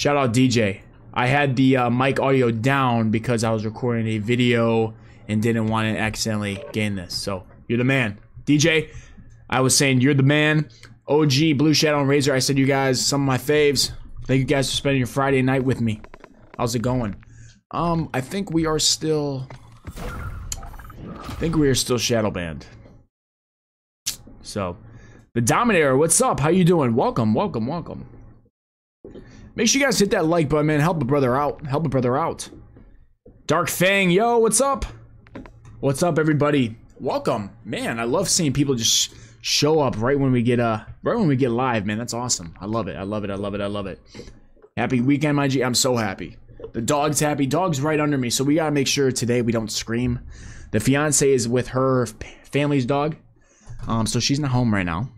Shout out DJ. I had the uh, mic audio down because I was recording a video and didn't want to accidentally gain this. So you're the man. DJ, I was saying you're the man. OG, Blue Shadow, and Razor, I said you guys, some of my faves. Thank you guys for spending your Friday night with me. How's it going? Um, I think we are still... I think we are still Shadow Banned. So, the Dominator, what's up? How you doing? Welcome, welcome, welcome. Make sure you guys hit that like button, man. Help a brother out. Help a brother out. Dark Fang, yo, what's up? What's up, everybody? Welcome, man. I love seeing people just show up right when we get uh right when we get live, man. That's awesome. I love it. I love it. I love it. I love it. Happy weekend, my G. I'm so happy. The dog's happy. Dog's right under me, so we gotta make sure today we don't scream. The fiance is with her family's dog, um, so she's not home right now.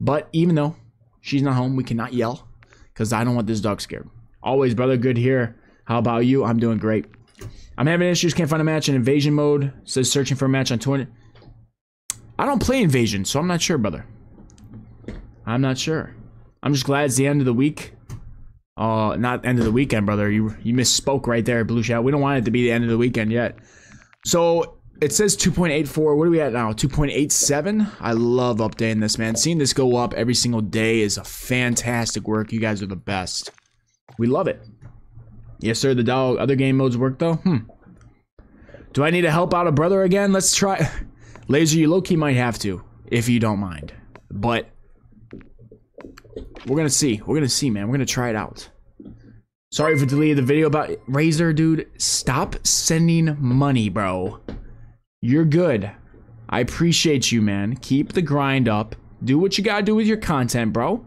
But even though she's not home, we cannot yell because I don't want this dog scared. Always, brother. Good here. How about you? I'm doing great. I'm having issues. Can't find a match in invasion mode. Says searching for a match on 20. I don't play invasion, so I'm not sure, brother. I'm not sure. I'm just glad it's the end of the week. Uh, not end of the weekend, brother. You you misspoke right there, Blue Shot. We don't want it to be the end of the weekend yet. So it says 2.84. What are we at now? 2.87. I love updating this, man. Seeing this go up every single day is a fantastic work. You guys are the best. We love it. Yes, sir. The dog. Other game modes work though. Hmm. Do I need to help out a brother again? Let's try. Laser, you low key might have to, if you don't mind. But we're gonna see. We're gonna see, man. We're gonna try it out. Sorry for deleting the video about Razor, dude. Stop sending money, bro. You're good. I appreciate you, man. Keep the grind up. Do what you gotta do with your content, bro.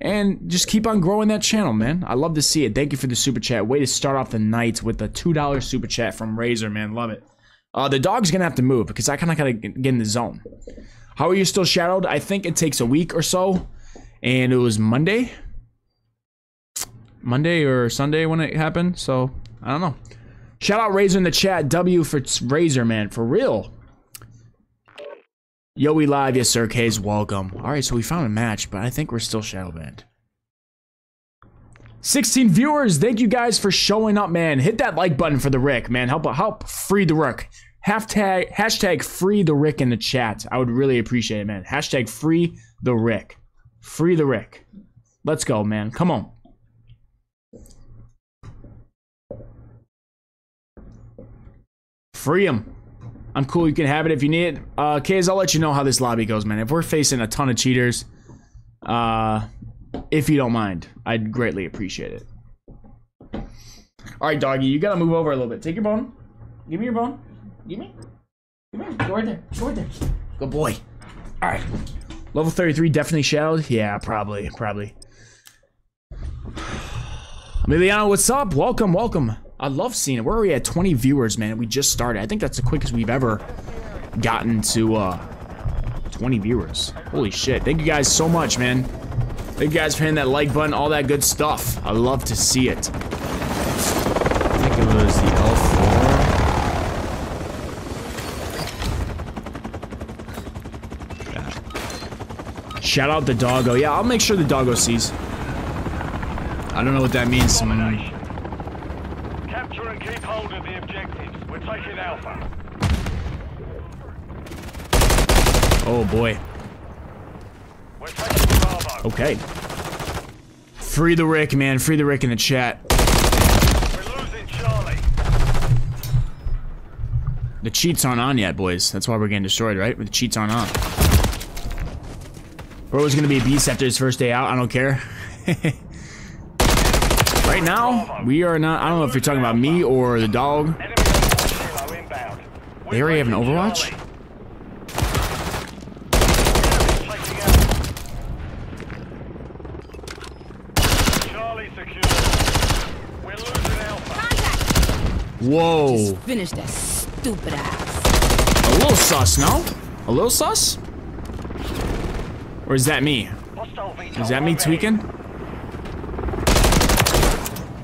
And just keep on growing that channel, man. I love to see it. Thank you for the super chat. Way to start off the night with a $2 super chat from Razor, man. Love it. Uh, the dog's gonna have to move because I kind of gotta get in the zone. How are you still shadowed? I think it takes a week or so. And it was Monday? Monday or Sunday when it happened. So, I don't know. Shout out Razor in the chat. W for Razor, man. For real. Yo, we live. Yes, sir. K's welcome. All right, so we found a match, but I think we're still shadow banned. 16 viewers. Thank you guys for showing up, man. Hit that like button for the Rick, man. Help help free the Rick. Hashtag, hashtag free the Rick in the chat. I would really appreciate it, man. Hashtag free the Rick. Free the Rick. Let's go, man. Come on. Free him. I'm cool. You can have it if you need it. Uh, I'll let you know how this lobby goes, man. If we're facing a ton of cheaters, uh, if you don't mind, I'd greatly appreciate it. All right, doggy, you gotta move over a little bit. Take your bone. Give me your bone. Give me. Give me. Go right there. Go right there. Good boy. All right. Level 33 definitely shadowed. Yeah, probably. Probably. Emiliano, what's up? Welcome, welcome. I love seeing it. We're already at? 20 viewers, man. We just started. I think that's the quickest we've ever gotten to uh, 20 viewers. Holy shit. Thank you guys so much, man. Thank you guys for hitting that like button, all that good stuff. I love to see it. I think it was the L4. Shout out the doggo. Yeah, I'll make sure the doggo sees. I don't know what that means. Someone Oh boy. Okay. Free the Rick, man. Free the Rick in the chat. The cheats aren't on yet, boys. That's why we're getting destroyed, right? The cheats aren't on. Bro's gonna be a beast after his first day out. I don't care. right now, we are not. I don't know if you're talking about me or the dog. They already have an Overwatch? Whoa. Just finish that stupid ass. A little sus, no? A little sus? Or is that me? Is that me tweaking?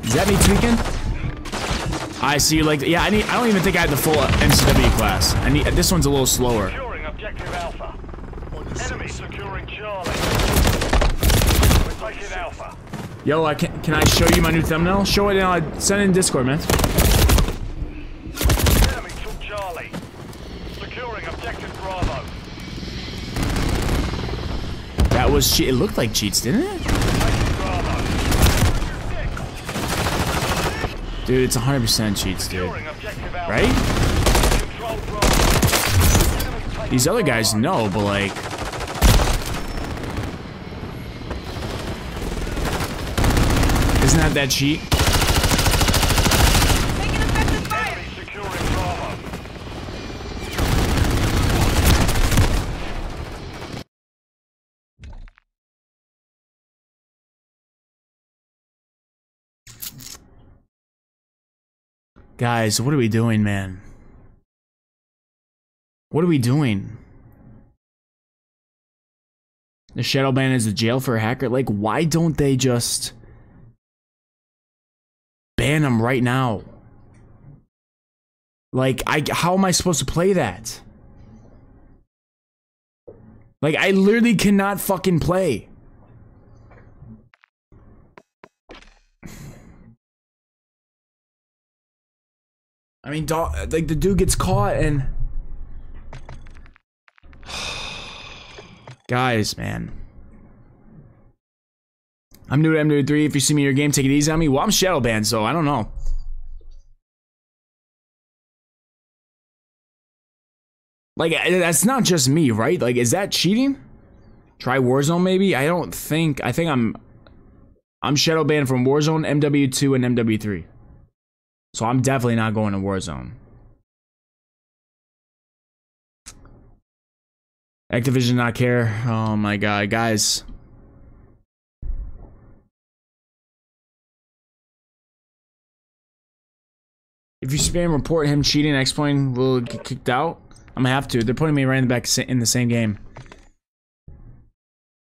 Is that me tweaking? I see you like yeah. I need. I don't even think I had the full MCW class. I need. This one's a little slower. Securing objective Alpha. Enemy securing Charlie. We're taking Alpha. Yo, I can can I show you my new thumbnail? Show it and I'll uh, send it in Discord, man. Charlie. Securing objective Bravo. That was che- it looked like cheats, didn't it? Dude, it's 100% cheats, dude. Securing objective Alpha. Right? Control Bravo. Enemy's taking These other guys know, but like Isn't that that cheat? Enemy securing Bravo. Guys, what are we doing, man? What are we doing? The shadow ban is a jail for a hacker. Like, why don't they just ban him right now? Like, I how am I supposed to play that? Like, I literally cannot fucking play. I mean, dog, like the dude gets caught and guys, man. I'm new to M3. If you see me in your game, take it easy on me. Well, I'm shadow banned, so I don't know. Like that's not just me, right? Like, is that cheating? Try Warzone, maybe. I don't think. I think I'm. I'm shadow banned from Warzone, MW2, and MW3. So I'm definitely not going to Warzone. Activision not care. Oh my god, guys. If you spam report him cheating, X-Plane will get kicked out. I'm gonna have to. They're putting me right in the back in the same game.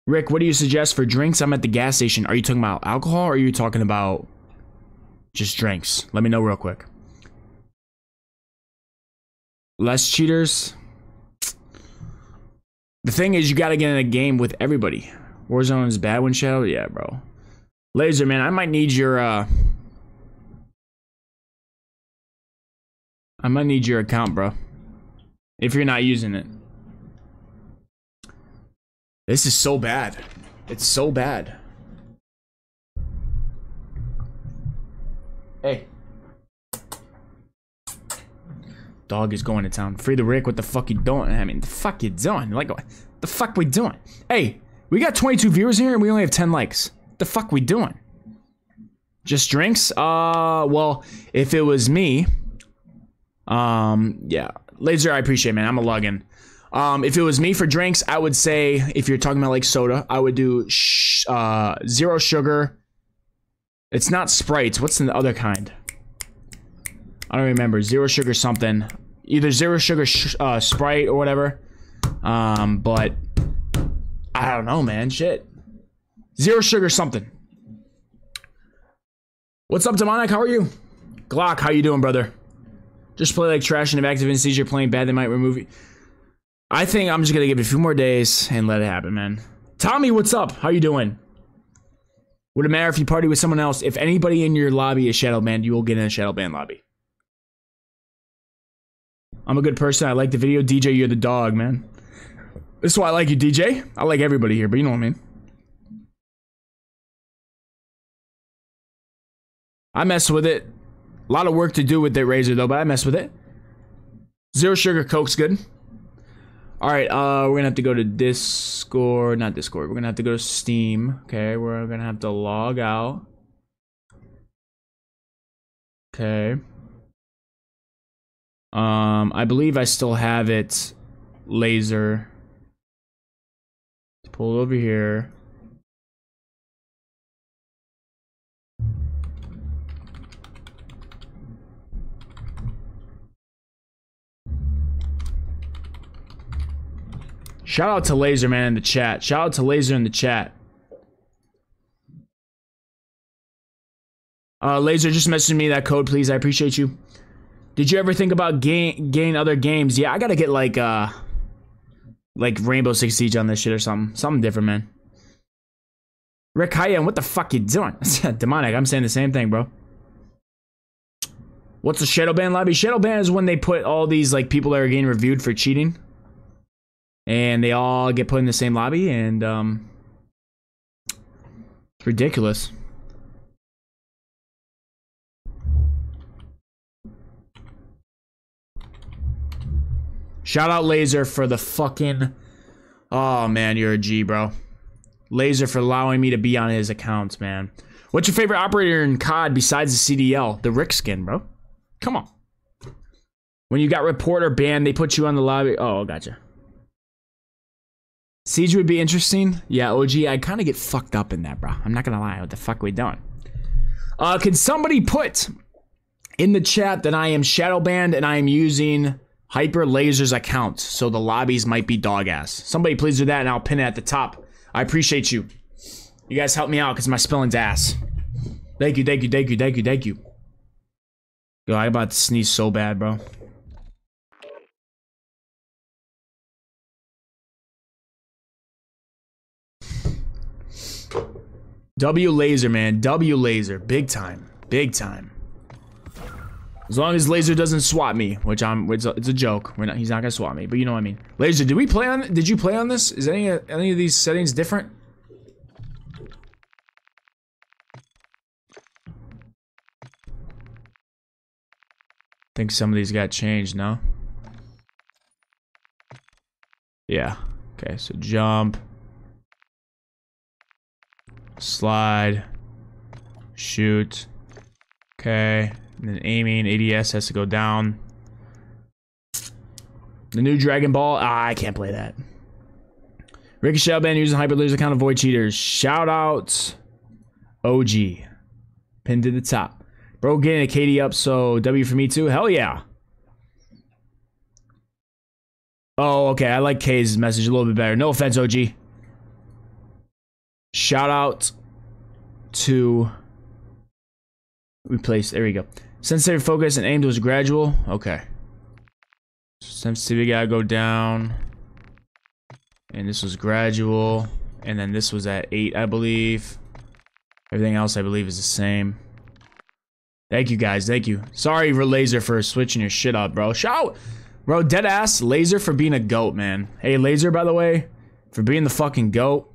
Rick, what do you suggest for drinks? I'm at the gas station. Are you talking about alcohol or are you talking about just drinks? Let me know real quick. Less cheaters. The thing is, you gotta get in a game with everybody. Warzone is bad when shadow? Yeah, bro. Laser, man, I might need your, uh... I might need your account, bro. If you're not using it. This is so bad. It's so bad. Hey. Dog is going to town. Free the Rick. What the fuck you doing? I mean, the fuck you doing? Like, what the fuck we doing? Hey, we got 22 viewers here and we only have 10 likes. The fuck we doing? Just drinks? Uh, well, if it was me, um, yeah. Laser, I appreciate, it, man. I'm a login. Um, if it was me for drinks, I would say if you're talking about like soda, I would do uh, zero sugar. It's not Sprites. What's the other kind? I don't remember. Zero sugar something. Either zero sugar sh- uh, Sprite or whatever. Um, but I don't know, man. Shit. Zero sugar something. What's up, Demonic? How are you? Glock, how you doing, brother? Just play like trash and if active sees you're playing bad, they might remove you. I think I'm just gonna give it a few more days and let it happen, man. Tommy, what's up? How you doing? Would it matter if you party with someone else? If anybody in your lobby is shadow banned, you will get in a shadow ban lobby. I'm a good person. I like the video. DJ, you're the dog, man. This is why I like you, DJ. I like everybody here, but you know what I mean. I mess with it. A lot of work to do with it, Razor, though, but I mess with it. Zero sugar Coke's good. All right, uh, we're gonna have to go to Discord, not Discord. We're gonna have to go to Steam. Okay, we're gonna have to log out. Okay. Um, I believe I still have it. Laser. Pull over here. Shout out to Laser Man in the chat. Shout out to Laser in the chat. Uh, Laser, just message me that code, please. I appreciate you. Did you ever think about gain gain other games? Yeah, I gotta get like uh like Rainbow Six Siege on this shit or something. Something different, man. Rick Hyan, what the fuck you doing? Demonic, I'm saying the same thing, bro. What's a shadow ban lobby? Shadow ban is when they put all these like people that are getting reviewed for cheating, and they all get put in the same lobby, and um, it's ridiculous. Shout out Laser for the fucking. Oh man, you're a G, bro. Laser for allowing me to be on his accounts, man. What's your favorite operator in COD besides the CDL? The Rick skin, bro. Come on. When you got reporter banned, they put you on the lobby. Oh, gotcha. Siege would be interesting. Yeah, OG, I kind of get fucked up in that, bro. I'm not gonna lie. What the fuck are we doing? Uh, can somebody put in the chat that I am shadow banned and I am using Hyper Laser's account, so the lobbies might be dog ass. Somebody please do that, and I'll pin it at the top. I appreciate you. You guys help me out because my spelling's ass. Thank you, thank you, thank you, thank you, thank you. Yo, I about to sneeze so bad, bro. W Laser, man. W Laser. Big time. Big time. As long as Laser doesn't swat me, which I'm, it's a, it's a joke. We're not, he's not gonna swat me, but you know what I mean. Laser, did we play on? Did you play on this? Is any any of these settings different? I think some of these got changed, no? Yeah. Okay, so jump. Slide. Shoot. Okay. And then aiming, ADS has to go down. The new Dragon Ball, ah, I can't play that. Ricochet band using Hyper Laser account avoid cheaters. Shout out OG. Pinned to the top. Bro getting a KD up, so W for me too. Hell yeah. Oh, okay. I like K's message a little bit better. No offense, OG. Shout out to replace. There we go. Sensitive focus and aim was gradual. Okay. Sensitivity gotta go down. And this was gradual. And then this was at 8, I believe. Everything else, I believe, is the same. Thank you, guys. Thank you. Sorry, for Laser, for switching your shit up, bro. Shout! Bro, dead ass Laser for being a goat, man. Hey, Laser, by the way, for being the fucking goat.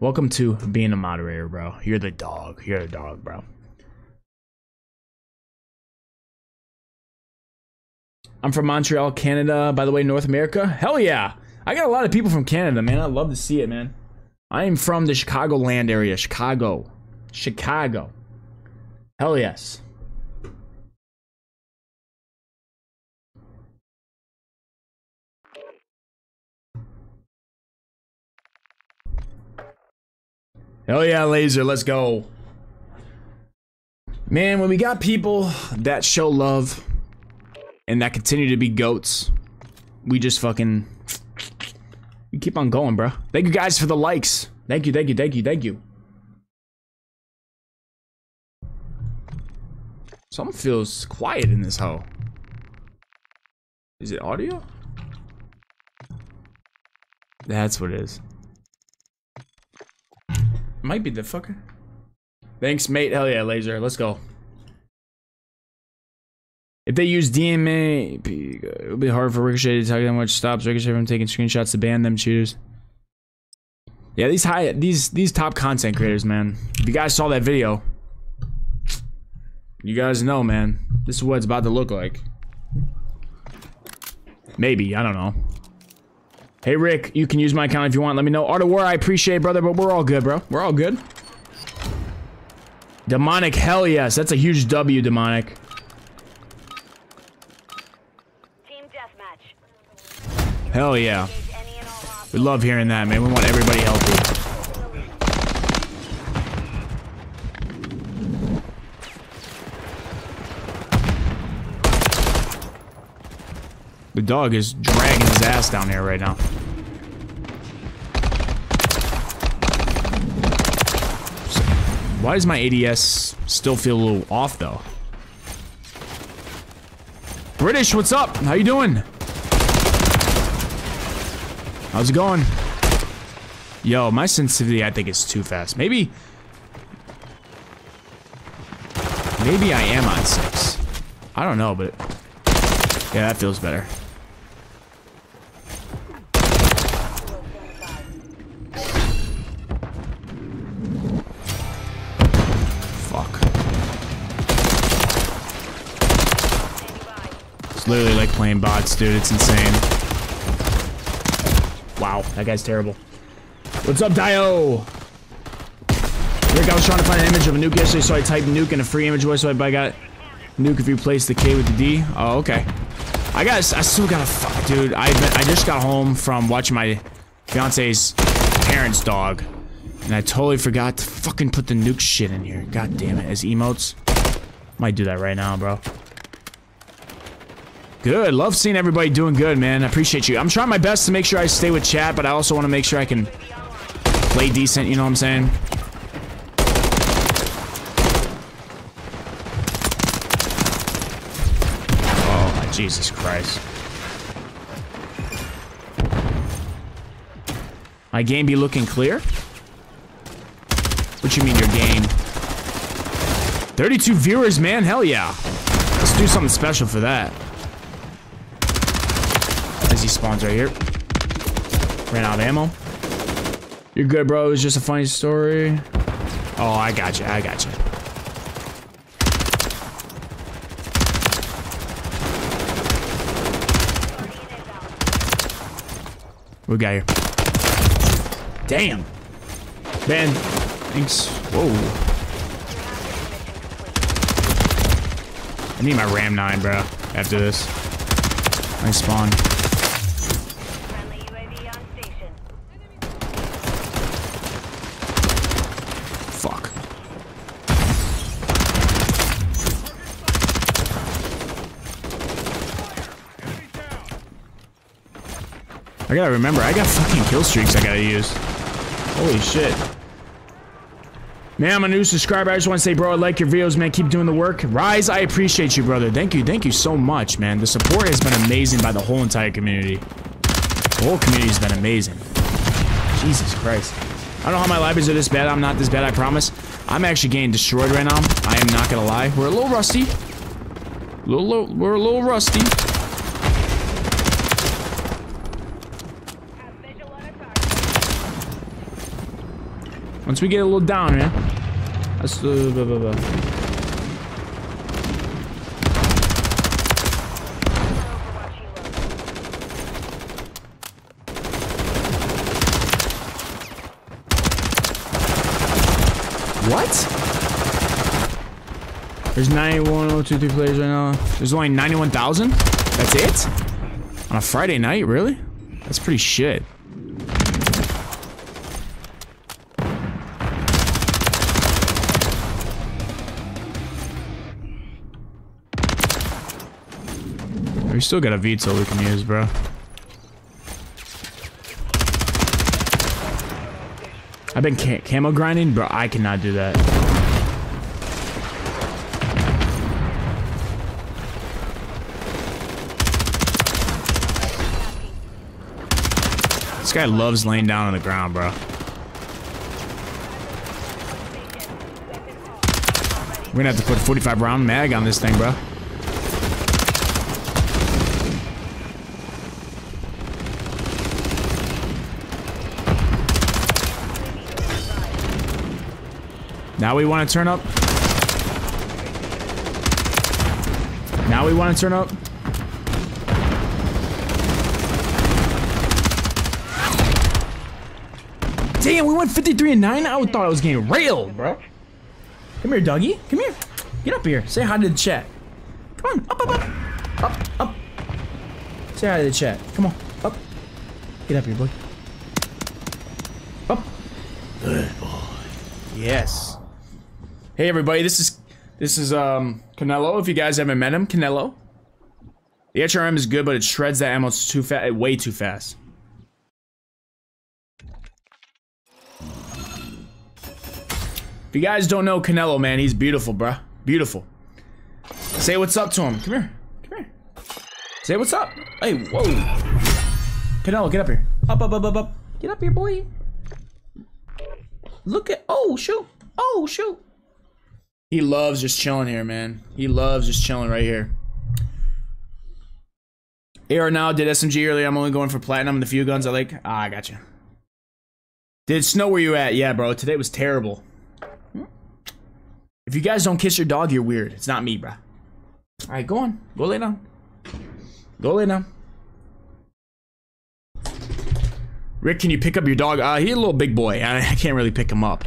Welcome to being a moderator, bro. You're the dog. You're the dog, bro. I'm from Montreal, Canada. By the way, North America. Hell yeah. I got a lot of people from Canada, man. I love to see it, man. I am from the Chicagoland area. Chicago. Chicago. Hell yes. Hell yeah, laser, let's go. Man, when we got people that show love and that continue to be goats, we just fucking we keep on going, bro. Thank you guys for the likes. Thank you, thank you, thank you, thank you. Something feels quiet in this hoe. Is it audio? That's what it is. Might be the fucker. Thanks, mate. Hell yeah, laser. Let's go. If they use DMA, it would be hard for Ricochet to tell them what stops Ricochet from taking screenshots to ban them cheaters. Yeah, these high, these these top content creators, man. If you guys saw that video, you guys know, man. This is what it's about to look like. Maybe, I don't know. Hey, Rick, you can use my account if you want. Let me know. Art of War, I appreciate, brother, but we're all good, bro. We're all good. Demonic, hell yes. That's a huge W, Demonic. Team deathmatch. Hell yeah. We love hearing that, man. We want everybody healthy. The dog is dragging his ass down here right now. Why does my ADS still feel a little off though? British, what's up? How you doing? How's it going? Yo, my sensitivity I think is too fast. Maybe... Maybe I am on 6. I don't know, but... Yeah, that feels better. Playing bots, dude. It's insane. Wow, that guy's terrible. What's up, Dio? Rick, I was trying to find an image of a nuke yesterday, so I typed nuke in a free image voice, so I got nuke if you replace the K with the D. Oh, okay. I got, I still got a fuck, dude. I I just got home from watching my fiance's parents' dog, and I totally forgot to fucking put the nuke shit in here. God damn it, as emotes. Might do that right now, bro. Good. Love seeing everybody doing good, man. I appreciate you. I'm trying my best to make sure I stay with chat, but I also want to make sure I can play decent, you know what I'm saying? Oh, my Jesus Christ. My game be looking clear? What you mean your game? 32 viewers, man. Hell yeah. Let's do something special for that. As he spawns right here. Ran out of ammo. You're good, bro. It was just a funny story. Oh, I got you. I got you. We got here? Damn. Ben. thanks. Whoa. I need my Ram 9, bro. After this. Nice spawn. Friendly UAV on station. Fuck. I gotta remember, I got fucking kill streaks I gotta use. Holy shit. Man, I'm a new subscriber. I just want to say, bro, I like your videos, man. Keep doing the work. Rise, I appreciate you, brother. Thank you. Thank you so much, man. The support has been amazing by the whole entire community. The whole community has been amazing. Jesus Christ. I don't know how my libraries are this bad. I'm not this bad, I promise. I'm actually getting destroyed right now. I am not gonna lie. We're a little rusty. Little, little, we're a little rusty. Have visual on a target. Once we get a little down, man. Let's uh, blah, blah, blah. What? There's 91,023 players right now. There's only 91,000? That's it? On a Friday night, really? That's pretty shit. We still got a VTOL we can use, bro. I've been ca camo grinding, bro. I cannot do that. This guy loves laying down on the ground, bro. We're gonna have to put a 45 round mag on this thing, bro. Now we want to turn up. Now we want to turn up. Damn, we went 53 and 9? I thought I was getting railed, bro. Come here, Dougie. Come here. Get up here. Say hi to the chat. Come on. Up, up, up. Up, up. Say hi to the chat. Come on. Up. Get up here, boy. Up. Good boy. Yes. Hey everybody, this is this is um Canelo. If you guys haven't met him, Canelo. The HRM is good, but it shreds that ammo too fast, way too fast. If you guys don't know Canelo, man, he's beautiful, bruh. Beautiful. Say what's up to him. Come here. Come here. Say what's up. Hey, whoa. Canelo, get up here. Up, up, up, up, up. Get up here, boy. Look at. Oh shoot. Oh shoot. He loves just chilling here, man. He loves just chilling right here. AR now did SMG earlier. I'm only going for platinum and the few guns I like. Ah, I got you. Did snow where you at? Yeah, bro. Today was terrible. If you guys don't kiss your dog, you're weird. It's not me, bro. All right, go on. Go lay down. Go lay down. Rick, can you pick up your dog? Uh, he's a little big boy. I can't really pick him up.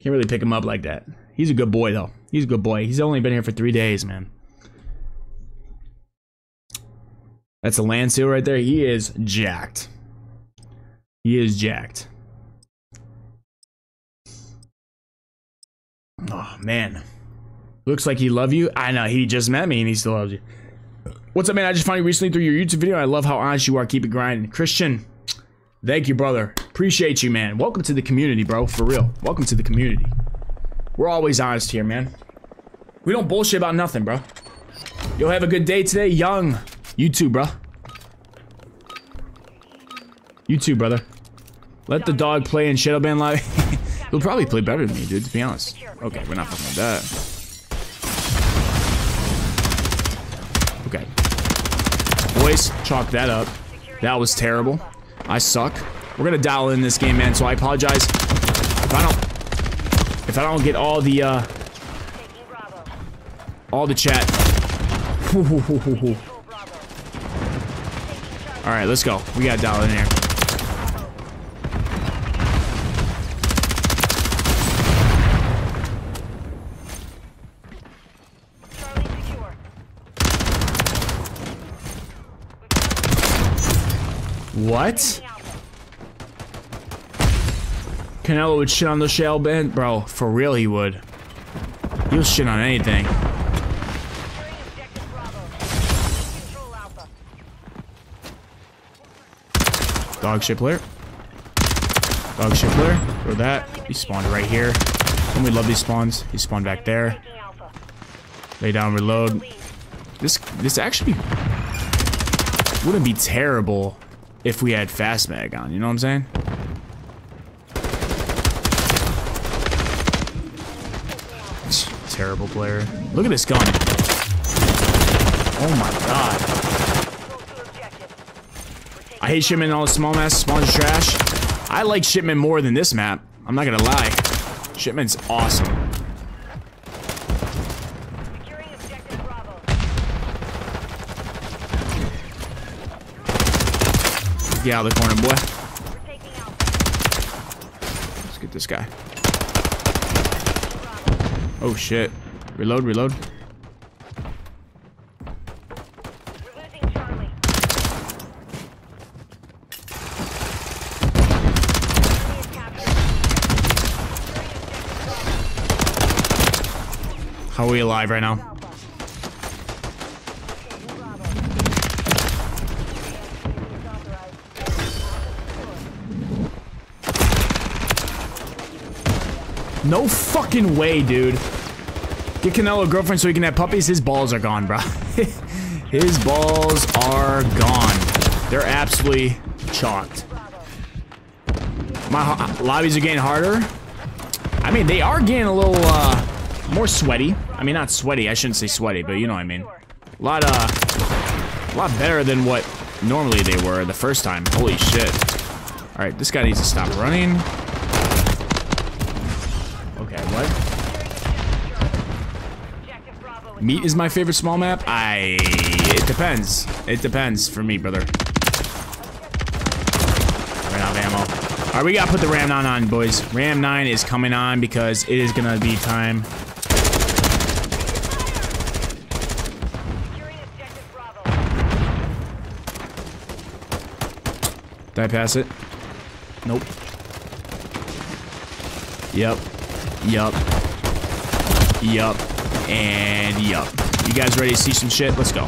Can't really pick him up like that. He's a good boy, though. He's a good boy. He's only been here for three days, man. That's a land seal right there. He is jacked. He is jacked. Oh man. Looks like he love you. I know he just met me and he still loves you. What's up, man? I just found you recently through your YouTube video. I love how honest you are. Keep it grinding. Christian, thank you, brother. Appreciate you, man. Welcome to the community, bro. For real. Welcome to the community. We're always honest here, man. We don't bullshit about nothing, bro. You'll have a good day today, young. You too, bro. You too, brother. Let the dog play in Shadowban Live. He'll probably play better than me, dude, to be honest. Okay, we're not fucking with that. Okay. Boys, chalk that up. That was terrible. I suck. We're gonna dial in this game, man, so I apologize. If I don't... Get all the, uh... All the chat. Alright, let's go. We gotta dial in here. What? Taking Alpha. Canelo would shit on the shell band? Bro, for real he would. He'll shit on anything. Dog shit player. Dog shit player. Throw that. He spawned right here. And we love these spawns. He spawned back there. Lay down, reload. This this actually wouldn't be terrible if we had fast mag on, you know what I'm saying? Terrible player. Look at this gun. Oh my god. I hate shipment and all the small mass spawns trash. I like shipment more than this map. I'm not gonna lie. Shipment's awesome. Get out of the corner, boy. Let's get this guy. Oh shit. Reload, reload. How are we alive right now? No fucking way, dude. Get Canelo a girlfriend so he can have puppies. His balls are gone, bro. His balls are gone. They're absolutely chalked. My lobbies are getting harder. I mean, they are getting a little uh, more sweaty. I mean, not sweaty. I shouldn't say sweaty, but you know what I mean. A lot, uh, a lot better than what normally they were the first time. Holy shit! All right, this guy needs to stop running. Okay, what? Objective Bravo is Meat is my favorite small map. I. It depends. It depends for me, brother. Ran out of ammo. All right, we gotta put the Ram 9 on, boys. Ram 9 is coming on because it is gonna be time. Did I pass it? Nope. Yep. Yup. Yup. And yup. You guys ready to see some shit? Let's go.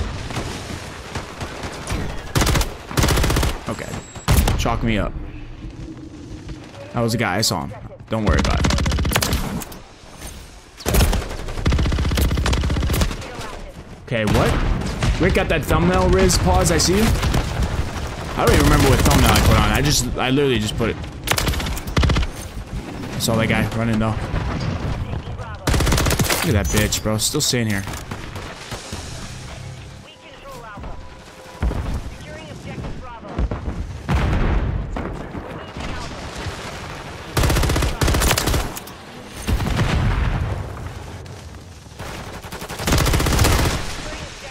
Okay. Chalk me up. That was a guy. I saw him. Don't worry about it. Okay, what? Rick got that thumbnail, Riz. Pause, I see you. I don't even remember what thumbnail I put on. I just, I literally just put it. Saw that guy running though. Look at that bitch, bro. Still staying here.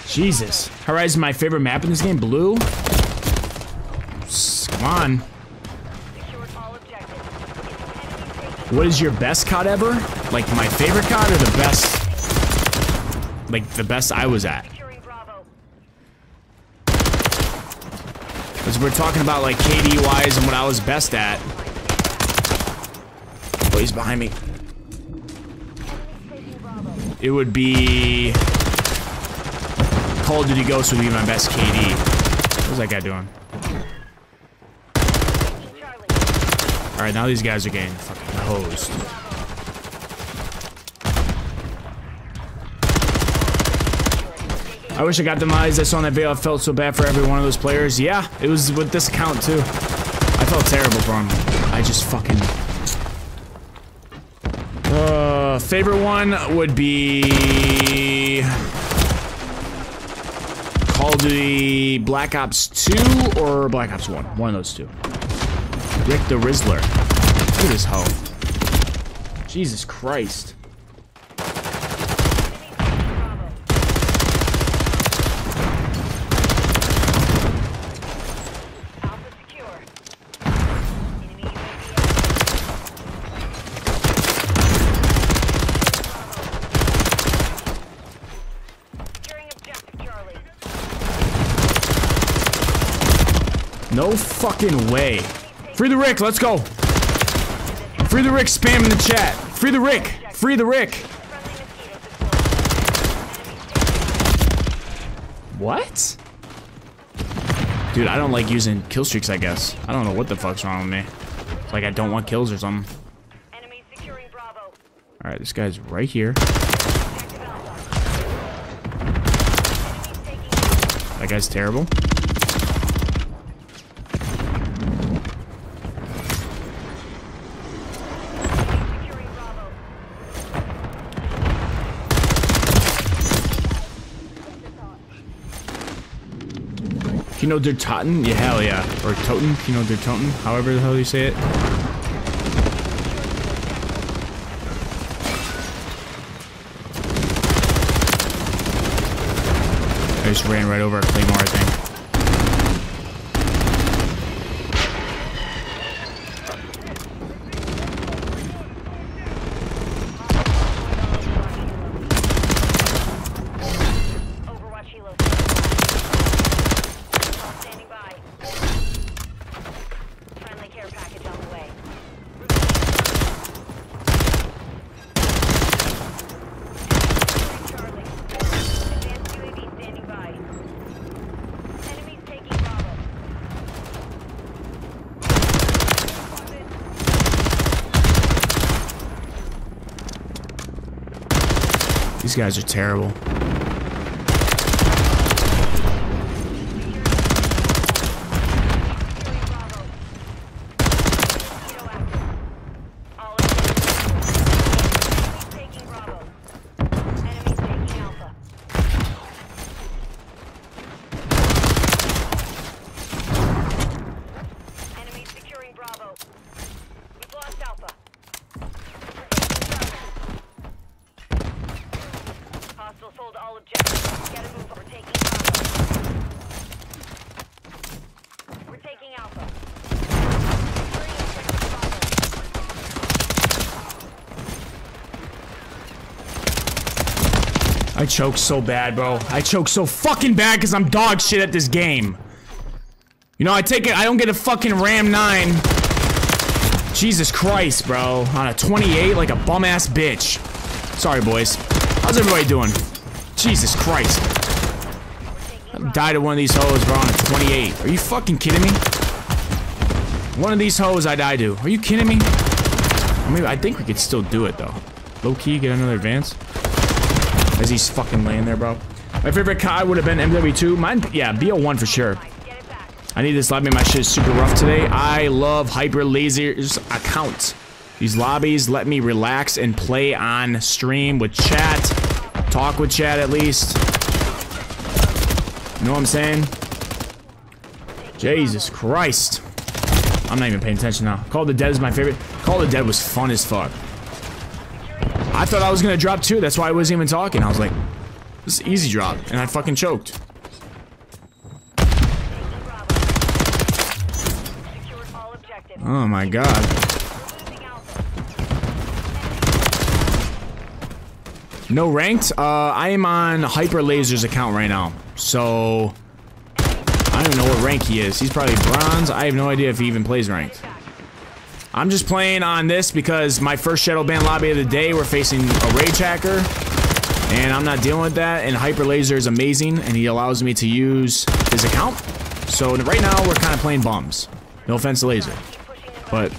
Jesus. Horizon, my favorite map in this game. Blue. Come on. What is your best COD ever? Like my favorite COD or the best? Like the best I was at. Because we're talking about like KD wise and what I was best at. Oh, he's behind me. It would be Call of Duty Ghost would be my best KD. What's that guy doing? All right, now these guys are getting fucking hosed. I wish I got the eyes I saw that video. I felt so bad for every one of those players. Yeah, it was with this account too. I felt terrible for him. I just fucking. Uh, favorite one would be Call of Duty Black Ops 2 or Black Ops 1. One of those two. Rick the Rizzler. Look at this hoe. Jesus Christ. Alpha secure. Enemy UAV Securing objective Charlie. No fucking way. Free the Rick, let's go. Free the Rick, spam in the chat. Free the Rick. Free the Rick. What? Dude, I don't like using kill streaks, I guess. I don't know what the fuck's wrong with me. It's like I don't want kills or something. Alright, this guy's right here. That guy's terrible. Kino der Toten? Yeah, hell yeah. Or Toten? Kino der Toten? However the hell you say it. I just ran right over a Claymore, I think. Overwatch Helo. Standing by. Friendly care package on the way. Charlie. Advanced UAV standing by. Enemies taking Bravo. These guys are terrible. Securing Bravo. Mosquito active. All objectives. Enemies taking Bravo. Enemies taking Alpha. Enemies securing Bravo. We've lost Alpha. We're taking Charlie. Hostiles hold all objectives. Get a move. We're taking Bravo. We're taking Alpha. Securing objective Bravo. I choke so bad, bro. I choke so fucking bad because I'm dog shit at this game. You know, I take it, I don't get a fucking Ram 9. Jesus Christ, bro. On a 28 like a bum ass bitch. Sorry, boys. How's everybody doing? Jesus Christ. I died of one of these hoes, bro, on a 28. Are you fucking kidding me? One of these hoes I die to. Are you kidding me? I mean, I think we could still do it, though. Low key, get another advance. As he's fucking laying there, bro. My favorite COD would have been MW2. Mine, yeah, BO1 for sure. I need this me. My shit is super rough today. I love Hyper Laser's account. These lobbies let me relax and play on stream with chat. Talk with chat at least. You know what I'm saying? Jesus Christ. I'm not even paying attention now. Call the Dead is my favorite. Call the Dead was fun as fuck. I thought I was gonna drop two. That's why I wasn't even talking. I was like, this is easy drop. And I fucking choked. Oh my god. No ranked? Uh, I am on Hyper Laser's account right now. So, I don't even know what rank he is. He's probably bronze. I have no idea if he even plays ranked. I'm just playing on this because my first Shadow Banned lobby of the day, we're facing a Rage Hacker. And I'm not dealing with that. And Hyper Laser is amazing, and he allows me to use his account. So right now, we're kind of playing bums. No offense to Laser. But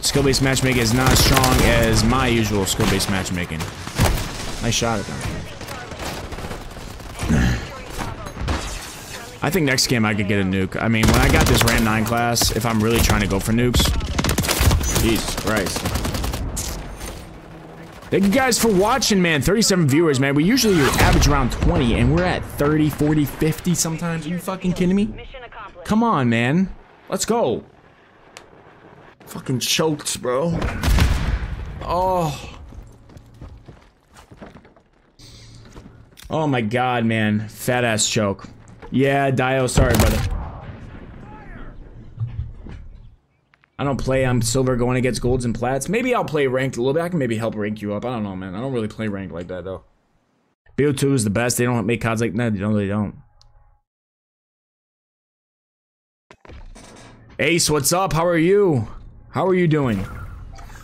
skill-based matchmaking is not as strong as my usual skill-based matchmaking. Nice shot at them. I think next game I could get a nuke. I mean, when I got this Ram 9 class, if I'm really trying to go for nukes, Jesus Christ. Thank you guys for watching, man. 37 viewers, man. We usually average around 20, and we're at 30, 40, 50 sometimes. Are you fucking kidding me? Mission accomplished. Come on, man. Let's go. Fucking choked, bro. Oh. Oh my god, man. Fat ass choke. Yeah, Dio, sorry, brother. I don't play, I'm silver going against golds and plats. Maybe I'll play ranked a little bit. I can maybe help rank you up. I don't know, man. I don't really play ranked like that, though. BO2 is the best. They don't make cards like that. No, they don't. Ace, what's up? How are you? How are you doing?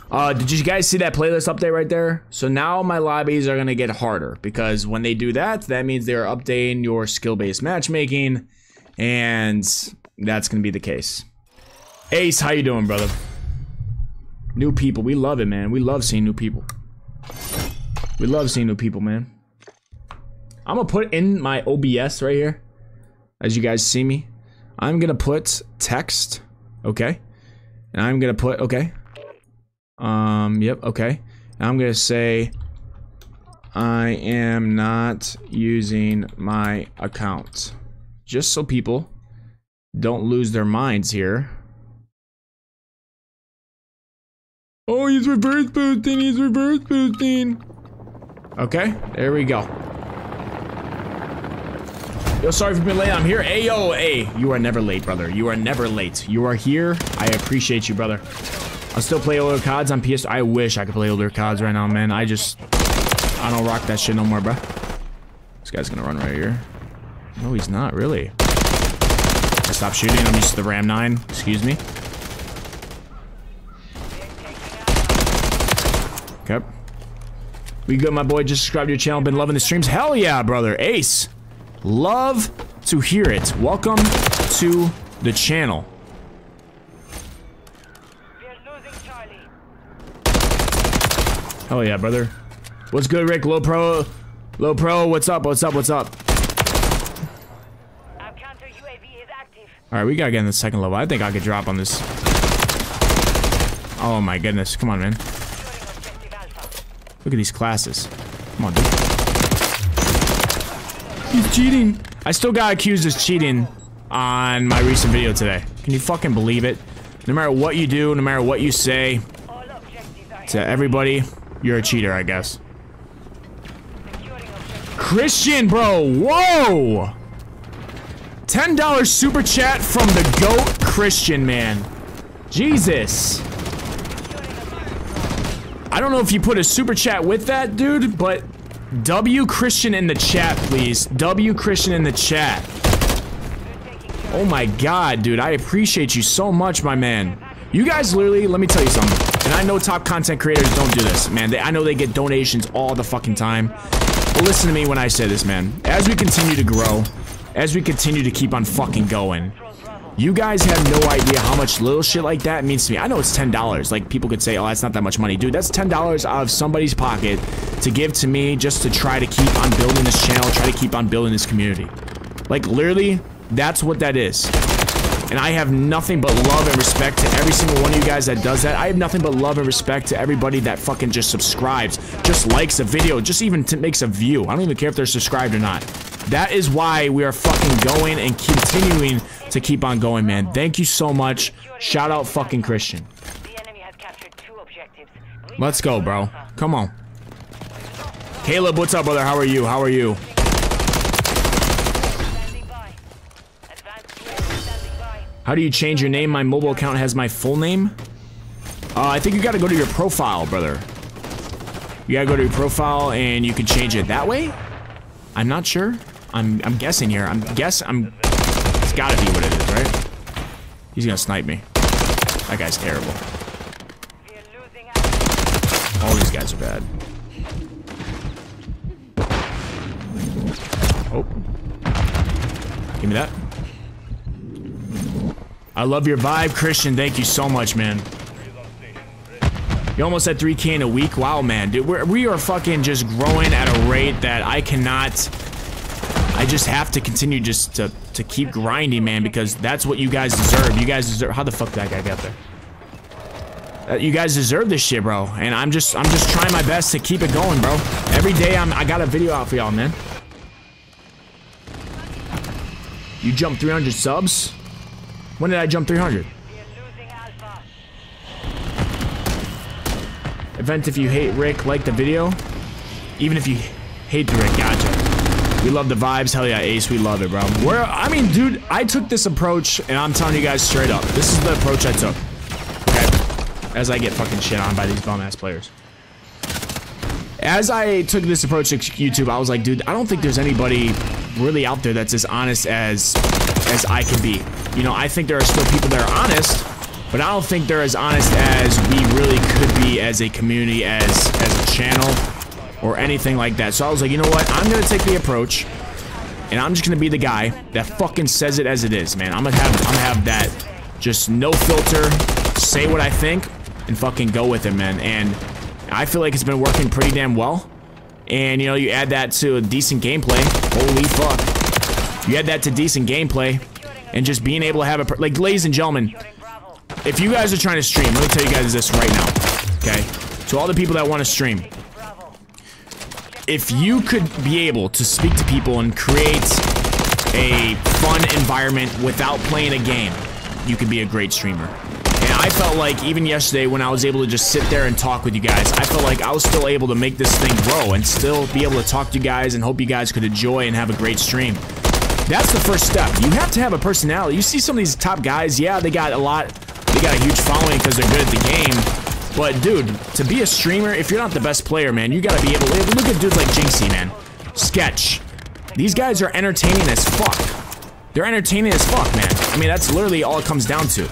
Uh, did you guys see that playlist update right there? So now my lobbies are gonna get harder because when they do that, that means they're updating your skill-based matchmaking, and that's gonna be the case. Ace, how you doing, brother? New people, we love it, man. We love seeing new people. We love seeing new people, man. I'm gonna put in my OBS right here, as you guys see me. I'm gonna put text, okay, and I'm gonna put okay. Um, yep, okay. And I'm gonna say I am not using my account. Just so people don't lose their minds here. Oh, he's reverse boosting, he's reverse boosting. Okay, there we go. Yo, sorry for being late. I'm here. Ayo, A. You are never late, brother. You are never late. You are here. I appreciate you, brother. I'll still play older CODs on PS. I wish I could play older CODs right now, man. I just, I don't rock that shit no more, bro. This guy's gonna run right here. No, he's not, really. I Stop shooting. I'm used to the Ram 9. Excuse me. Okay. We good, my boy. Just subscribe to your channel. Been loving the streams. Hell yeah, brother. Ace. Love to hear it. Welcome to the channel. We're losing Charlie. Hell yeah, brother. What's good, Rick? Low pro. Low pro. What's up? What's up? What's up? Our counter UAV is active. All right, we gotta get in the second level. I think I could drop on this. Oh my goodness. Come on, man. Securing objective Alpha. Look at these classes. Come on, dude. He's cheating. I still got accused of cheating on my recent video today. Can you fucking believe it? No matter what you do, no matter what you say All objectives are to everybody, you're a cheater, I guess. Christian, bro. Whoa. $10 super chat from the GOAT Christian, man. Jesus. I don't know if you put a super chat with that, dude, but W Christian in the chat, please. W Christian in the chat. Oh my god, dude. I appreciate you so much, my man. You guys literally, let me tell you something. And I know top content creators don't do this, man. They, I know they get donations all the fucking time. But listen to me when I say this, man. As we continue to grow, as we continue to keep on fucking going, you guys have no idea how much little shit like that means to me. I know it's $10. Like, people could say, oh, that's not that much money. Dude, that's $10 out of somebody's pocket to give to me just to try to keep on building this channel, try to keep on building this community. Like, literally, that's what that is. And I have nothing but love and respect to every single one of you guys that does that. I have nothing but love and respect to everybody that fucking just subscribes, just likes a video, just even makes a view. I don't even care if they're subscribed or not. That is why we are fucking going and continuing to keep on going, man. Thank you so much. Shout out fucking Christian. Let's go, bro. Come on. Caleb, what's up, brother? How are you? How are you? standing by. Advanced UAV standing by. How do you change your name? My mobile account has my full name. Uh, I think you gotta go to your profile, brother. You gotta go to your profile and you can change it that way? I'm not sure. I'm I'm guessing here. I'm guess I'm it's gotta be what it is, right? He's gonna snipe me. That guy's terrible. All these guys are bad. Oh. Give me that. I love your vibe, Christian. Thank you so much, man. You almost at 3k in a week. Wow, man. Dude, we're, we are fucking just growing at a rate that I cannot... I just have to continue just to, to keep grinding, man, because that's what you guys deserve. You guys deserve... How the fuck that guy got there? Uh, you guys deserve this shit, bro. And I'm just, I'm just trying my best to keep it going, bro. Every day, I'm, I got a video out for y'all, man. You jumped 300 subs? When did I jump 300? We are losing Alpha. Event if you hate Rick, like the video. Even if you hate the Rick, gotcha. We love the vibes. Hell yeah, Ace, we love it, bro. Where, I mean, dude, I took this approach, and I'm telling you guys straight up. This is the approach I took. Okay? As I get fucking shit on by these bum-ass players. As I took this approach to YouTube, I was like, dude, I don't think there's anybody really out there that's as honest as as I can be. You know, I think there are still people that are honest, but I don't think they're as honest as we really could be as a community, as as a channel, or anything like that. So I was like, you know what? I'm gonna take the approach, and I'm just gonna be the guy that fucking says it as it is, man. I'm gonna have I'm gonna have that just no filter, say what I think, and fucking go with it, man. And I feel like it's been working pretty damn well. And you know, you add that to a decent gameplay. Holy fuck. You add that to decent gameplay. And just being able to have a, like, ladies and gentlemen, if you guys are trying to stream, let me tell you guys this right now, okay? To all the people that want to stream, if you could be able to speak to people and create a fun environment without playing a game, you could be a great streamer. And I felt like even yesterday when I was able to just sit there and talk with you guys, I felt like I was still able to make this thing grow and still be able to talk to you guys and hope you guys could enjoy and have a great stream. That's the first step. You have to have a personality. You see some of these top guys, yeah, they got a lot, they got a huge following because they're good at the game. But dude, to be a streamer, if you're not the best player, man, you gotta be able to look at dudes like Jinxie, man. Sketch. These guys are entertaining as fuck. They're entertaining as fuck, man. I mean, that's literally all it comes down to.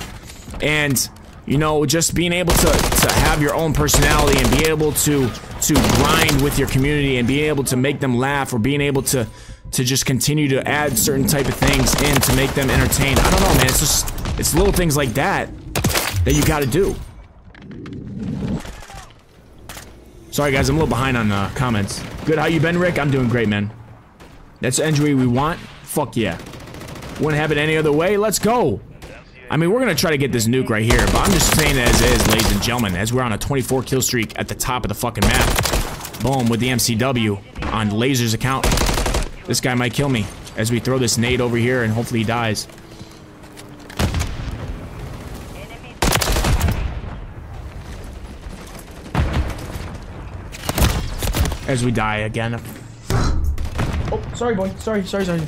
And you know, just being able to to have your own personality and be able to to grind with your community and being able to make them laugh or being able to to just continue to add certain type of things in to make them entertained. I don't know, man. It's just it's little things like that that you got to do. Sorry guys, I'm a little behind on uh, comments. Good, how you been, Rick? I'm doing great, man. That's the injury we want. Fuck yeah. Wouldn't have it any other way. Let's go. I mean, we're gonna try to get this nuke right here, but I'm just saying as is, ladies and gentlemen, as we're on a 24 kill streak at the top of the fucking map. Boom, with the MCW on Laser's account. This guy might kill me as we throw this nade over here and hopefully he dies. As we die again. Oh, sorry, boy. Sorry, sorry, sorry.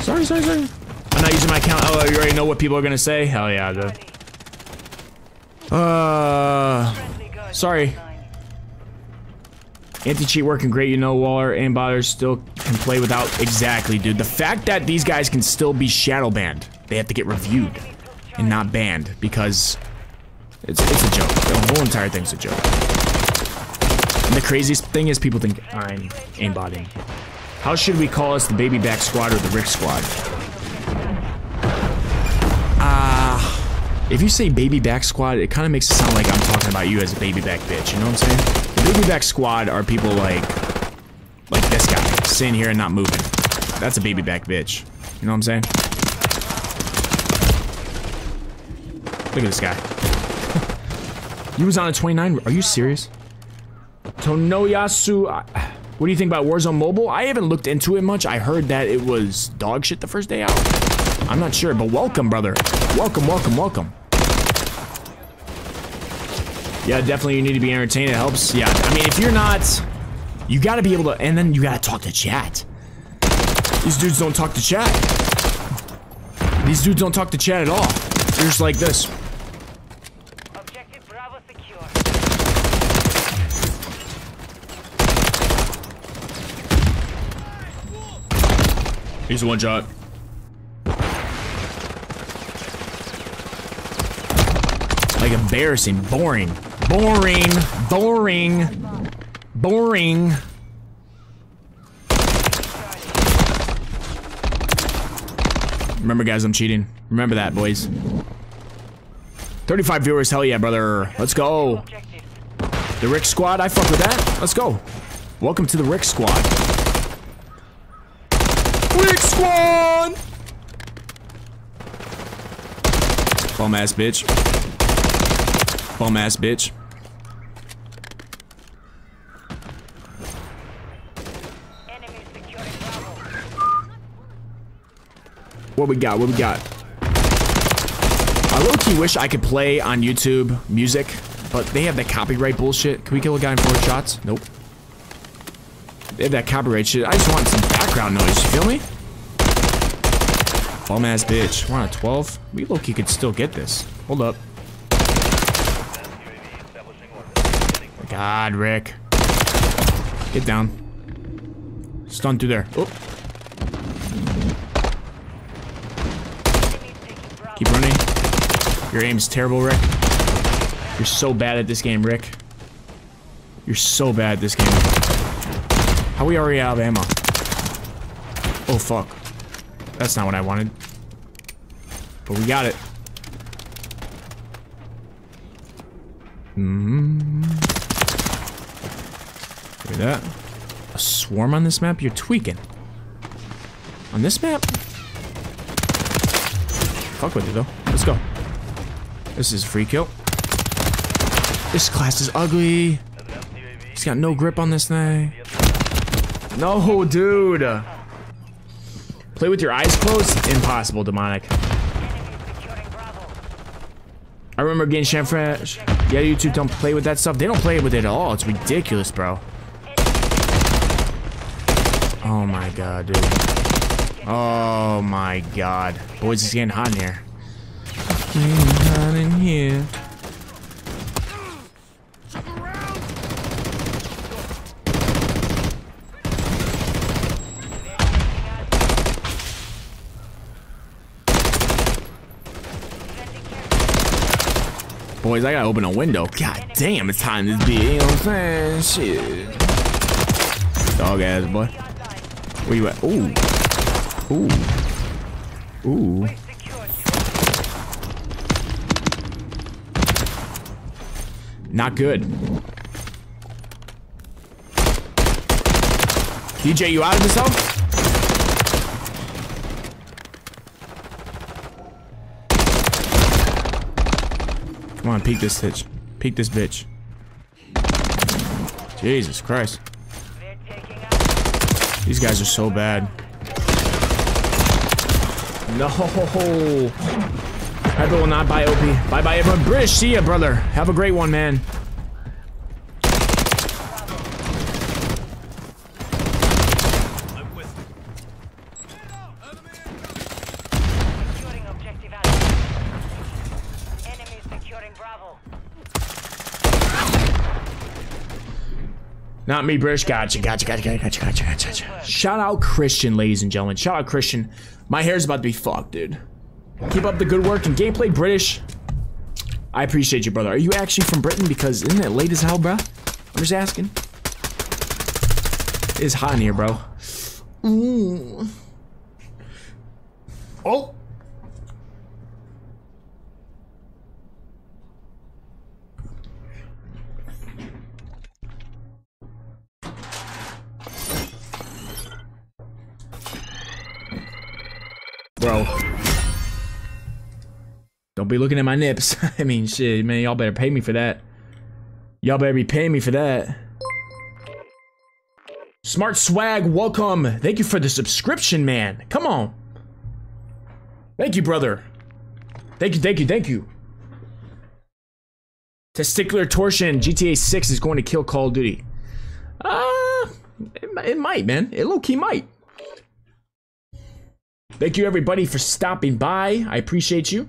Sorry, sorry, sorry. I'm not using my account. Oh, you already know what people are gonna say? Hell yeah, dude. Uh, sorry. Anti-cheat working great, you know, Waller and Botters still can play without... Exactly, dude. The fact that these guys can still be shadow banned, they have to get reviewed and not banned because it's, it's a joke. The whole entire thing's a joke. And the craziest thing is people think I'm aimbotting. How should we call us the baby back squad or the Rick squad? Ah... If you say baby back squad, it kind of makes it sound like I'm talking about you as a baby back bitch. You know what I'm saying? The baby back squad are people like, like this guy, sitting here and not moving. That's a baby back bitch. You know what I'm saying? Look at this guy. he was on a 29. Are you serious? Tonoyasu. What do you think about Warzone Mobile? I haven't looked into it much. I heard that it was dog shit the first day out. I'm not sure, but welcome, brother. Welcome, welcome, welcome. Yeah, definitely you need to be entertained. It helps. Yeah, I mean, if you're not, you gotta be able to, and then you gotta talk to chat. These dudes don't talk to chat. These dudes don't talk to chat at all. They're just like this. Objective Bravo secure. He's a one shot. Like embarrassing, boring, boring, boring, boring. Remember, guys, I'm cheating. Remember that, boys. 35 viewers, hell yeah, brother. Let's go. The Rick Squad, I fuck with that. Let's go. Welcome to the Rick Squad. Rick Squad! Bum ass bitch. Bum ass bitch. Enemy securing Bravo. What we got? What we got? I low key wish I could play on YouTube music, but they have that copyright bullshit. Can we kill a guy in four shots? Nope. They have that copyright shit. I just want some background noise. You feel me? Bum ass bitch. We're on a 12. We low key could still get this. Hold up. God, Rick. Get down. Stun through there. Oh. Enemies taking Bravo. Keep running. Your aim's terrible, Rick. You're so bad at this game, Rick. You're so bad at this game. How are we already out of ammo? Oh, fuck. That's not what I wanted. But we got it. Mm. Look at that. A swarm on this map? You're tweaking. On this map? Fuck with you, though. Let's go. This is free kill. This class is ugly. He's got no grip on this thing. No, dude. Play with your eyes closed? Impossible, demonic. I remember getting Shamfresh. Yeah, YouTube don't play with that stuff. They don't play with it at all. It's ridiculous, bro. Oh my god, dude. Oh my god. Boys, it's getting hot in here. Getting hot in here. Boys, I gotta open a window. God damn, it's hot in this bitch. You know what I'm saying? Shit. Dog ass boy. Where you at? Ooh. Ooh. Ooh. Not good. DJ, you out of hole? Come on, peek this bitch. Peek this bitch. Jesus Christ. These guys are so bad. No. I will not buy OP. Bye bye everyone. British, see ya, brother. Have a great one, man. Not me, British. Gotcha, gotcha, gotcha, gotcha, gotcha, gotcha, gotcha. Shout out Christian, ladies and gentlemen. Shout out Christian. My hair's about to be fucked, dude. Keep up the good work and gameplay, British. I appreciate you, brother. Are you actually from Britain? Because isn't it late as hell, bro? I'm just asking. It's hot in here, bro. Ooh. Oh. Don't be looking at my nips. I mean, shit, man, y'all better pay me for that. Y'all better be paying me for that. Smart Swag, welcome. Thank you for the subscription, man. Come on. Thank you, brother. Thank you, thank you, thank you. Testicular torsion, GTA 6 is going to kill Call of Duty. Uh, it, it might, man. It low key might. Thank you, everybody, for stopping by. I appreciate you.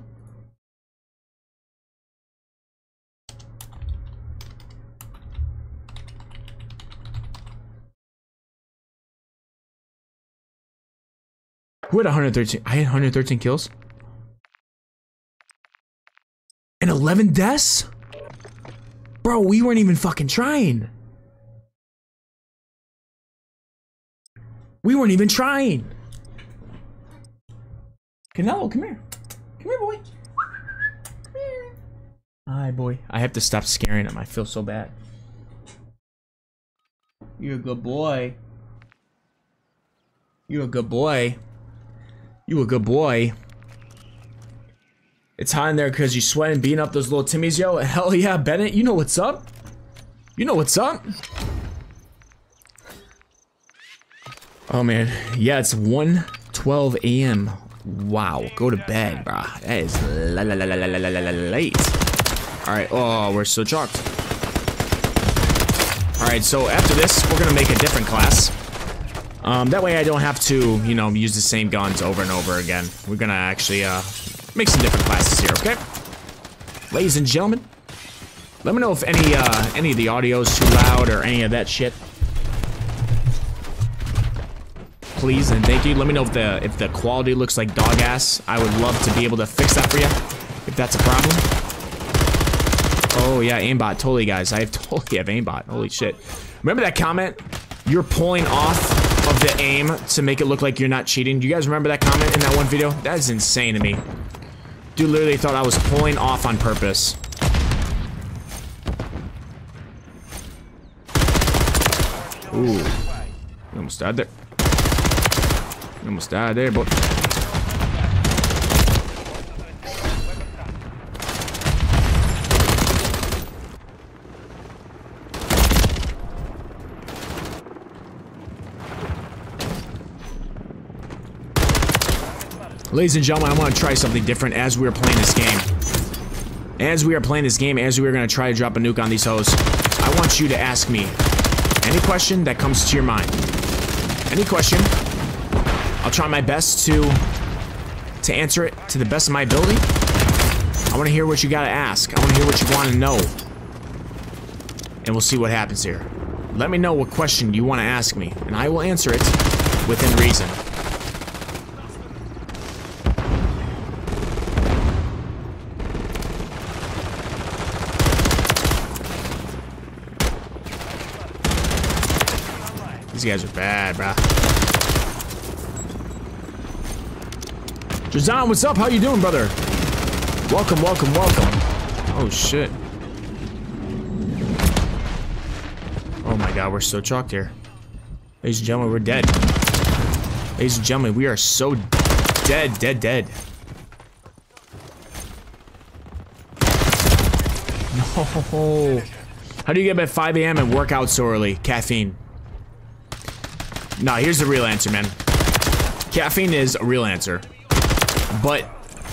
Who had 113? I had 113 kills. And 11 deaths? Bro, we weren't even fucking trying. We weren't even trying. Canelo, come here. Come here, boy. Come here. Hi, boy. I have to stop scaring him. I feel so bad. You're a good boy. You're a good boy. You a good boy. It's hot in there because you sweating, beating up those little Timmies, yo. Hell yeah, Bennett, you know what's up. You know what's up. Oh man, yeah, it's 1:12 a.m. Wow, go to bed, brah. That is la la la la la la la late. All right, oh, we're so chalked. All right, so after this, we're gonna make a different class. Um, that way I don't have to, you know, use the same guns over and over again. We're gonna actually, uh, make some different classes here, okay? Ladies and gentlemen, let me know if any, uh, any of the audio is too loud or any of that shit. Please and thank you. Let me know if the, if the quality looks like dog ass. I would love to be able to fix that for you, if that's a problem. Oh yeah, aimbot, totally guys. I have totally have aimbot, holy shit. Remember that comment? You're pulling off of the aim to make it look like you're not cheating. Do you guys remember that comment in that one video? That is insane to me. Dude literally thought I was pulling off on purpose. Ooh. Almost died there. Almost died there, but Ladies and gentlemen, I want to try something different as we are playing this game. As we are playing this game, as we are going to try to drop a nuke on these hoes, I want you to ask me any question that comes to your mind. Any question. I'll try my best to to answer it to the best of my ability. I want to hear what you got to ask. I want to hear what you want to know. And we'll see what happens here. Let me know what question you want to ask me, and I will answer it within reason. These guys are bad, bruh. Jazan, what's up? How you doing, brother? Welcome, welcome, welcome. Oh, shit. Oh my god, we're so chalked here. Ladies and gentlemen, we're dead. Ladies and gentlemen, we are so dead, dead, dead. No. How do you get up at 5 a.m. and work out so early? Caffeine. Nah, here's the real answer, man. Caffeine is a real answer. But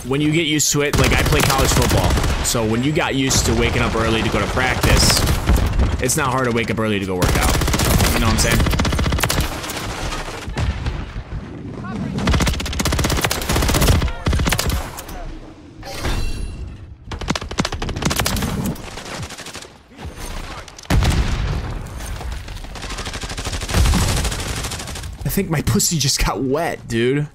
when you get used to it, like I play college football. So when you got used to waking up early to go to practice, it's not hard to wake up early to go work out. You know what I'm saying? Think my pussy just got wet, dude.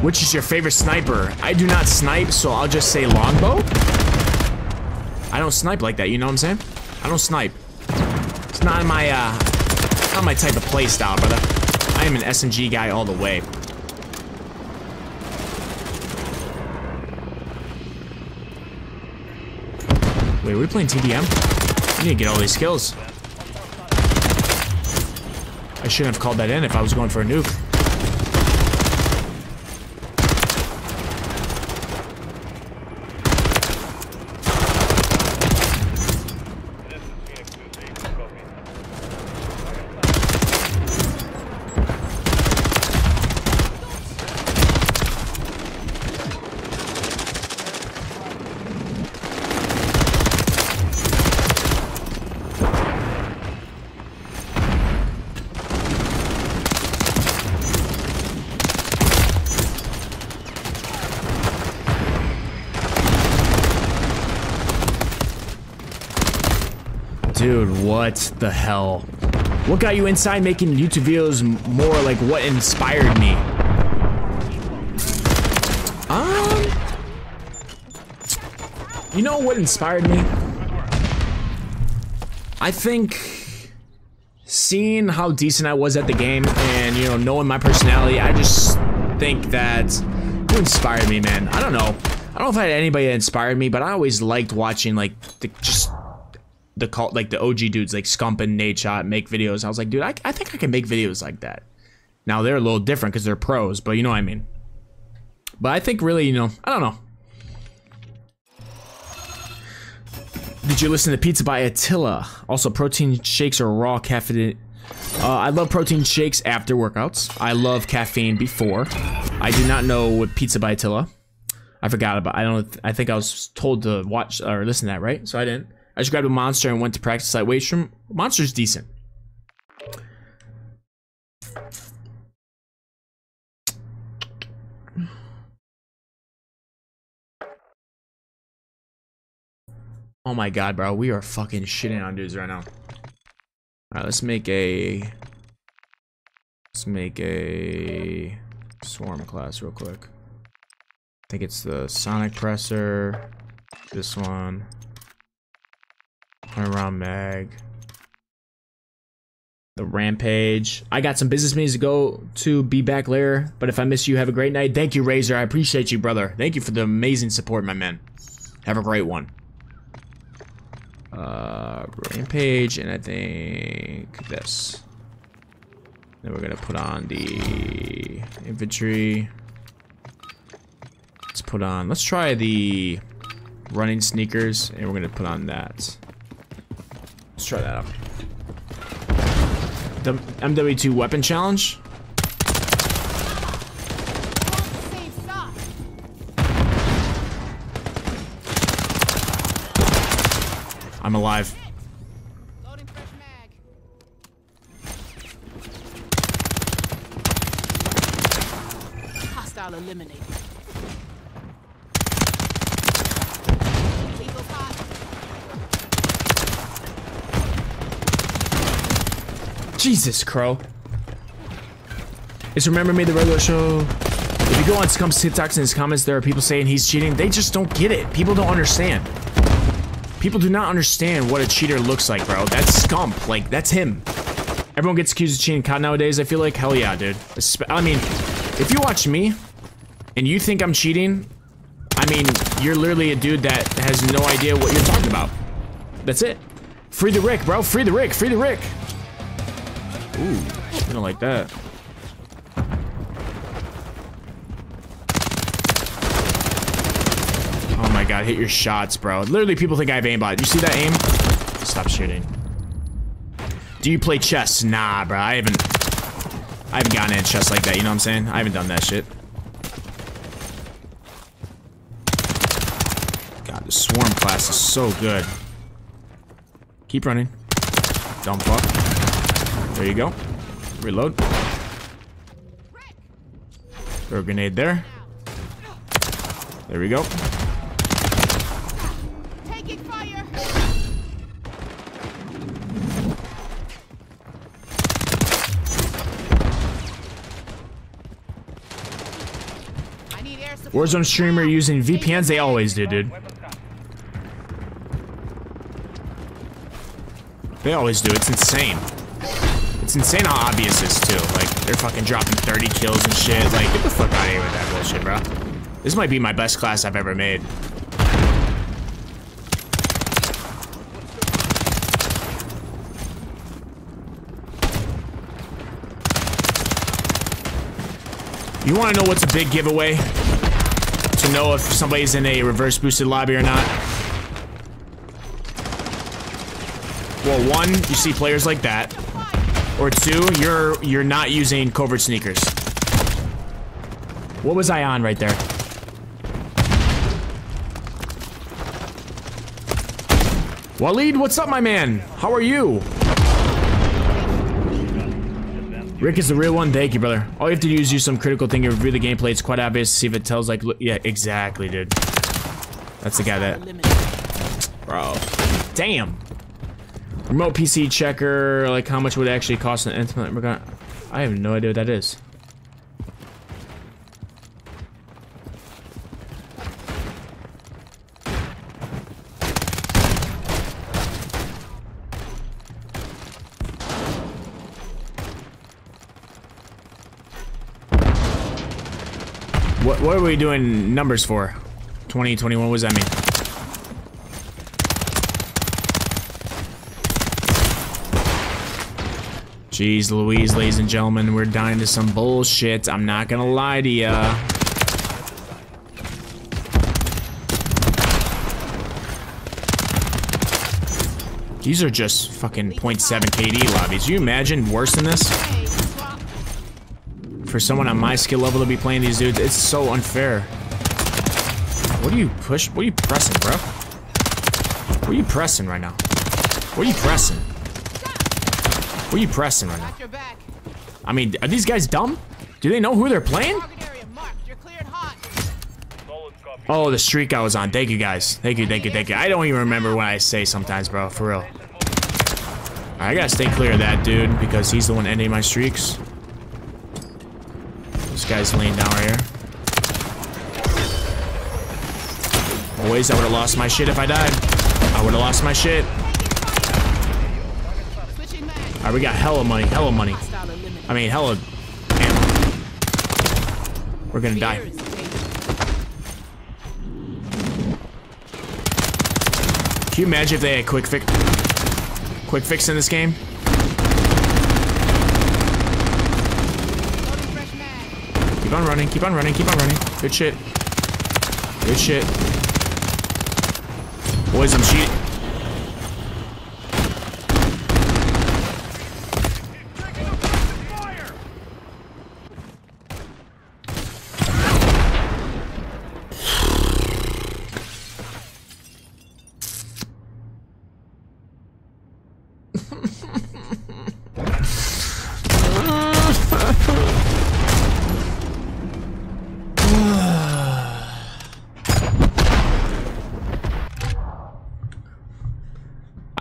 Which is your favorite sniper? I do not snipe, so I'll just say longbow. I don't snipe like that, you know what I'm saying? I don't snipe. It's not my, uh, not my type of play style, brother. I am an SMG guy all the way. We playing TDM? I need to get all these skills. I shouldn't have called that in if I was going for a nuke. This is Phoenix 2-8. Copy. Dude, what the hell? What got you inside making YouTube videos more like what inspired me? Um, you know what inspired me? I think seeing how decent I was at the game and you know knowing my personality, I just think that you inspired me, man. I don't know. I don't know if I had anybody that inspired me, but I always liked watching like the the cult like the OG dudes like Scump and Nadeshot make videos. I was like, dude, I, I think I can make videos like that. Now they're a little different because they're pros, but you know what I mean. But I think really, you know, I don't know. Did you listen to Pizza by Attila? Also, protein shakes are raw caffeine. Uh, I love protein shakes after workouts. I love caffeine before. I do not know what Pizza by Attila. I forgot about. I don't. I think I was told to watch or listen to that, right? So I didn't. I just grabbed a monster and went to practice at weight room. Monster's decent. Oh my god, bro. We are fucking shitting on dudes right now. Alright, let's make a... Let's make a... Swarm class real quick. I think it's the Sonic Suppressor. This one. Turn around mag. The Rampage. I got some business meetings to go to. Be back later. But if I miss you, have a great night. Thank you, Razor. I appreciate you, brother. Thank you for the amazing support, my man. Have a great one. Uh, Rampage, and I think this. Then we're gonna put on the infantry. Let's put on. Let's try the running sneakers, and we're gonna put on that. Try that out. The MW2 weapon challenge. I'm alive. Loading fresh mag. Hostile eliminated. Eagles hot. Jesus, Crow. Is Remember Me the regular show? If you go on Scump's TikToks and his comments, there are people saying he's cheating. They just don't get it. People don't understand. People do not understand what a cheater looks like, bro. That's Scump. Like, that's him. Everyone gets accused of cheating COD nowadays, I feel like. Hell yeah, dude. I mean, if you watch me, and you think I'm cheating, I mean, you're literally a dude that has no idea what you're talking about. That's it. Free the Rick, bro. Free the Rick. Free the Rick. Ooh, I don't like that. Oh my god, hit your shots, bro. Literally, people think I have aimbot. You see that aim? Stop shooting. Do you play chess? Nah, bro. I haven't. I haven't gotten in chess like that. You know what I'm saying? I haven't done that shit. God, the swarm class is so good. Keep running. Don't fuck. There you go. Reload. Throw a grenade there. There we go. Taking fire. I need air. Warzone streamer using VPNs, they always do, dude. They always do. It's insane. It's insane how obvious this too. Like they're fucking dropping 30 kills and shit. Like get the fuck out of here with that bullshit, bro. This might be my best class I've ever made. You want to know what's a big giveaway? To know if somebody's in a reverse boosted lobby or not? Well, one, you see players like that. Or two, you're you're not using covert sneakers. What was I on right there? Waleed, what's up, my man? How are you? Rick is the real one. Thank you, brother. All you have to do is use some critical thing and review the gameplay. It's quite obvious to see if it tells like, yeah, exactly, dude. That's the guy that, bro. Damn. Remote PC checker. Like, how much would it actually cost an intimate? We're gonna. I have no idea what that is. What, what are we doing numbers for? 20, 21, what does that mean? Jeez Louise, ladies and gentlemen, we're dying to some bullshit. I'm not gonna lie to ya. These are just fucking 0.7 KD lobbies. you imagine worse than this? For someone on my skill level to be playing these dudes, it's so unfair. What are you push? What are you pressing, bro? What are you pressing right now? What are you pressing? What are you pressing right now? Got your back. I mean, are these guys dumb? Do they know who they're playing? Target area marked. You're cleared hot. Solid copy. Oh, the streak I was on. Thank you guys. Thank you, thank you, thank you. I don't even remember what I say sometimes, bro. For real. I gotta stay clear of that dude because he's the one ending my streaks. This guy's laying down right here. Boys, I would have lost my shit if I died. I would have lost my shit. Alright, we got hella money, hella money. I mean, hella ammo. We're gonna die. Can you imagine if they had quick fix, quick fix in this game? Keep on running, keep on running, keep on running. Good shit. Good shit. Boys, I'm cheating.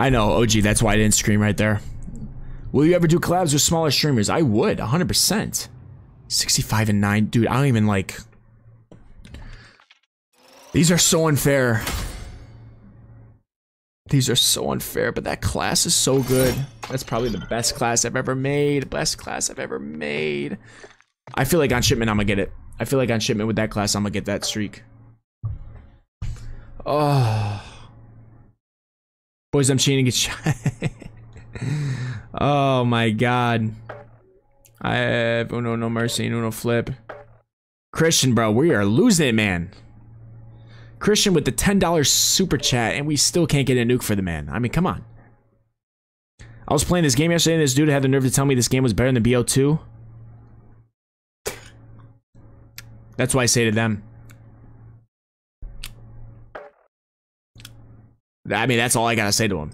I know, OG, that's why I didn't scream right there. Will you ever do collabs with smaller streamers? I would, 100%. 65 and 9. Dude, I don't even like... These are so unfair. These are so unfair, but that class is so good. That's probably the best class I've ever made. Best class I've ever made. I feel like on shipment, I'm gonna get it. I feel like on shipment with that class, I'm gonna get that streak. Oh. Boys, I'm cheating. Get shot. oh my god. I have Uno no mercy, Uno flip. Christian, bro, we are losing it, man. Christian with the $10 super chat, and we still can't get a nuke for the man. I mean, come on. I was playing this game yesterday, and this dude had the nerve to tell me this game was better than BO2. That's why I say to them. I mean, that's all I gotta say to him.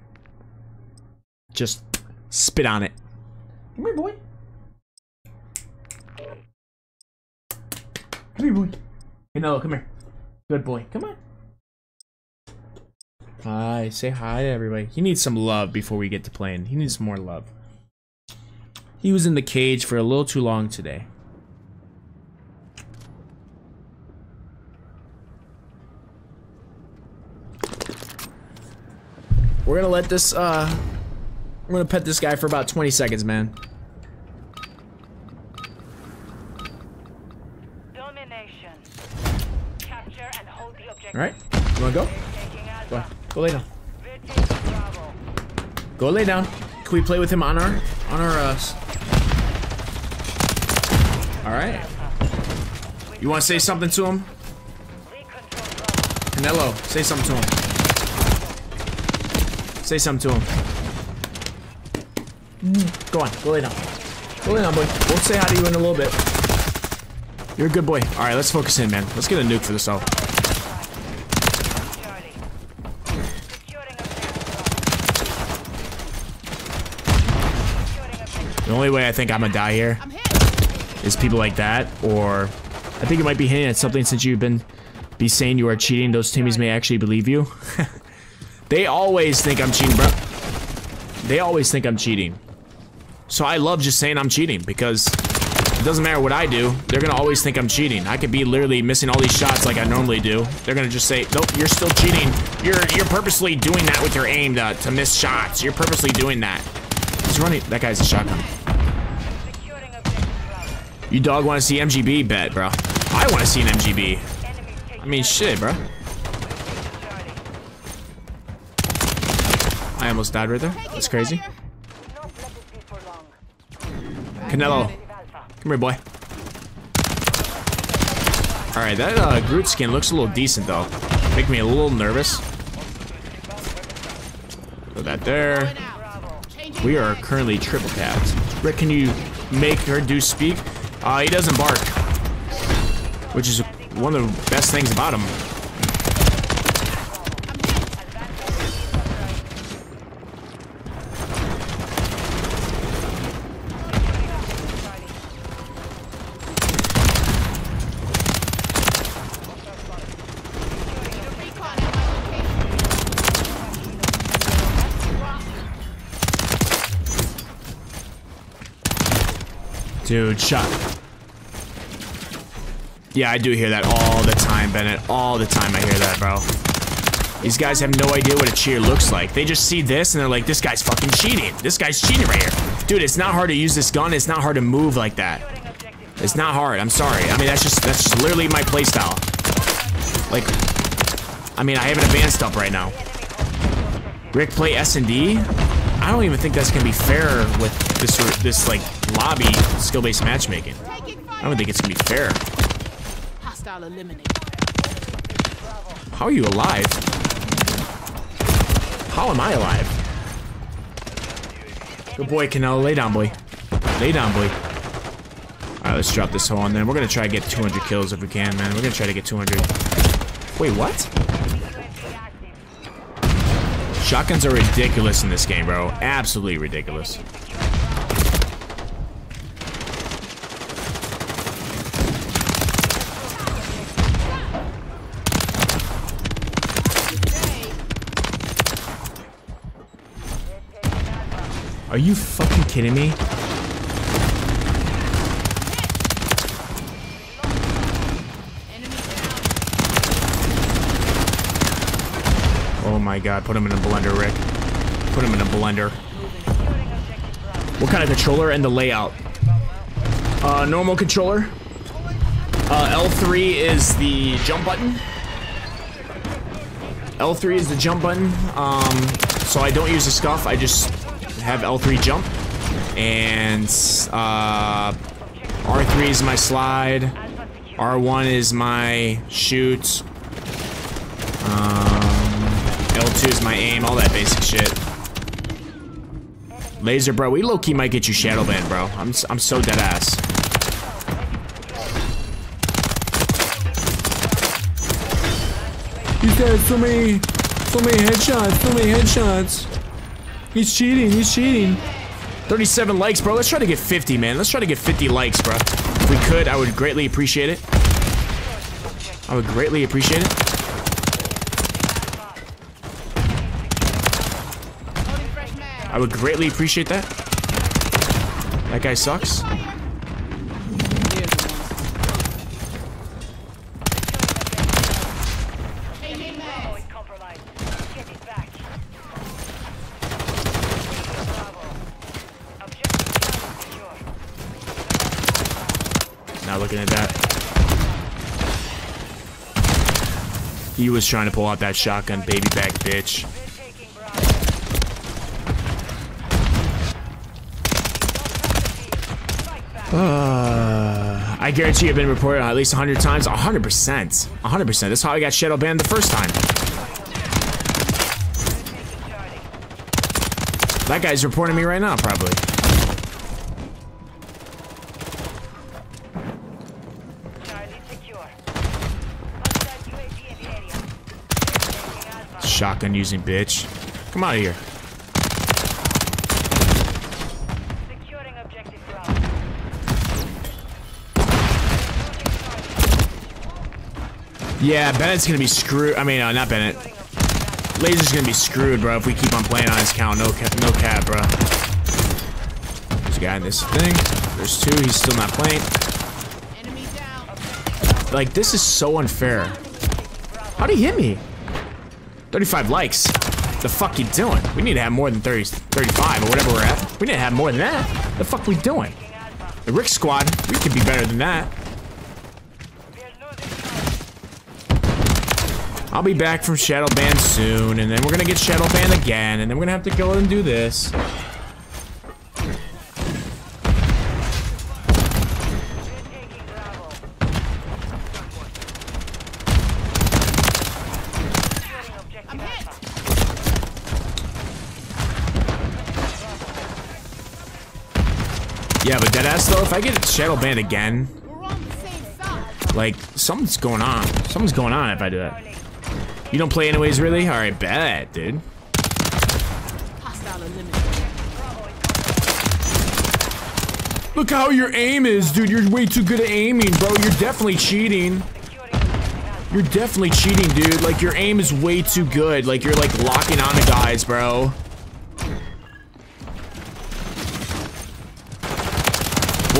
Just spit on it. Come here, boy. Come here, boy. Hey, come here. Good boy. Come on. Hi. Say hi to everybody. He needs some love before we get to playing. He needs more love. He was in the cage for a little too long today. We're gonna let this, uh... We're gonna pet this guy for about 20 seconds, man. Domination. Capture and hold the objective. Alright? You wanna go? Go, go lay down. We're taking Bravo. Go lay down. Can we play with him on our, on our, uh... Alright. You want to say something to him? Canelo, say something to him. Say something to him. Mm, go on, go lay down. Go lay down, boy. We'll say hi to you in a little bit. You're a good boy. All right, let's focus in, man. Let's get a nuke for this, objective The only way I think I'm gonna die here is people like that, or I think it might be hinting at something since you've been be saying you are cheating. Those teammates may actually believe you. they always think I'm cheating, bro. They always think I'm cheating. So I love just saying I'm cheating because it doesn't matter what I do. They're gonna always think I'm cheating. I could be literally missing all these shots like I normally do. They're gonna just say, "Nope, you're still cheating. You're you're purposely doing that with your aim to, to miss shots. You're purposely doing that." He's running. That guy's a shotgun. You dog want to see MGB? Bet, bro. I want to see an MGB. I mean, shit, bro. Charlie. I almost died right there. That's crazy. Canelo, come here, boy. All right, that uh, Groot skin looks a little decent though. Make me a little nervous. Put that there. We are currently triple capped. Rick, can you make her do speak? Uh, he doesn't bark, which is one of the best things about him. Dude, shut. Yeah, I do hear that all the time, Bennett. All the time I hear that, bro. These guys have no idea what a cheer looks like. They just see this and they're like, this guy's fucking cheating. This guy's cheating right here. Dude, it's not hard to use this gun. It's not hard to move like that. It's not hard. I'm sorry. I mean, that's just that's just literally my playstyle. Like, I mean, I have it advanced up right now. Rick play S and D. I don't even think that's gonna be fair with this this like lobby skill-based matchmaking. I don't think it's gonna be fair. Hostile eliminated. How are you alive? How am I alive? Good boy, Canelo. Lay down, boy. Lay down, boy. Alright, let's drop this hole on there. We're gonna try to get 200 kills if we can, man. We're gonna try to get 200. Wait, what? Shotguns are ridiculous in this game, bro. Absolutely ridiculous. Are you fucking kidding me? Oh my god, put him in a blender, Rick. Put him in a blender. What kind of controller and the layout? Uh, normal controller. Uh, L3 is the jump button. L3 is the jump button. Um, so I don't use the scuff. I just have L3 jump. And uh, R3 is my slide. R1 is my shoot. Um, L2 is my aim, all that basic shit. Laser, bro, we low-key might get you shadow banned, bro. I'm, I'm so dead ass. He's got so many, so many headshots, so many headshots. He's cheating, he's cheating. 37 likes, bro. Let's try to get 50, man. Let's try to get 50 likes, bro. If we could, I would greatly appreciate it. I would greatly appreciate it. I would greatly appreciate that. That guy sucks. Changing mags. Compromised. Get it back. Bravo. Objective Charlie secure. Now looking at that. He was trying to pull out that shotgun baby back bitch. Uh, I guarantee you've been reported at least 100 times. 100%. 100%. That's how I got shadow banned the first time. That guy's reporting me right now, probably. Shotgun using bitch. Come out of here. Securing objective Yeah, Bennett's gonna be screwed. I mean, uh, not Bennett. Laser's gonna be screwed, bro, if we keep on playing on his count. No, ca no cap, bro. There's a guy in this thing. There's two. He's still not playing. Like, this is so unfair. How'd he hit me? 35 likes. The fuck you doing? We need to have more than 30, 35 or whatever we're at. We need to have more than that. The fuck we doing? The Rick squad, we could be better than that. I'll be back from Shadow Ban soon, and then we're gonna get Shadow Ban again, and then we're gonna have to go and do this. I get Shadow Ban again, like, something's going on. Something's going on if I do that. You don't play anyways, really? Alright, bet, dude. Look how your aim is, dude. You're way too good at aiming, bro. You're definitely cheating. You're definitely cheating, dude. Like, your aim is way too good. Like, you're, like, locking onto guys, bro.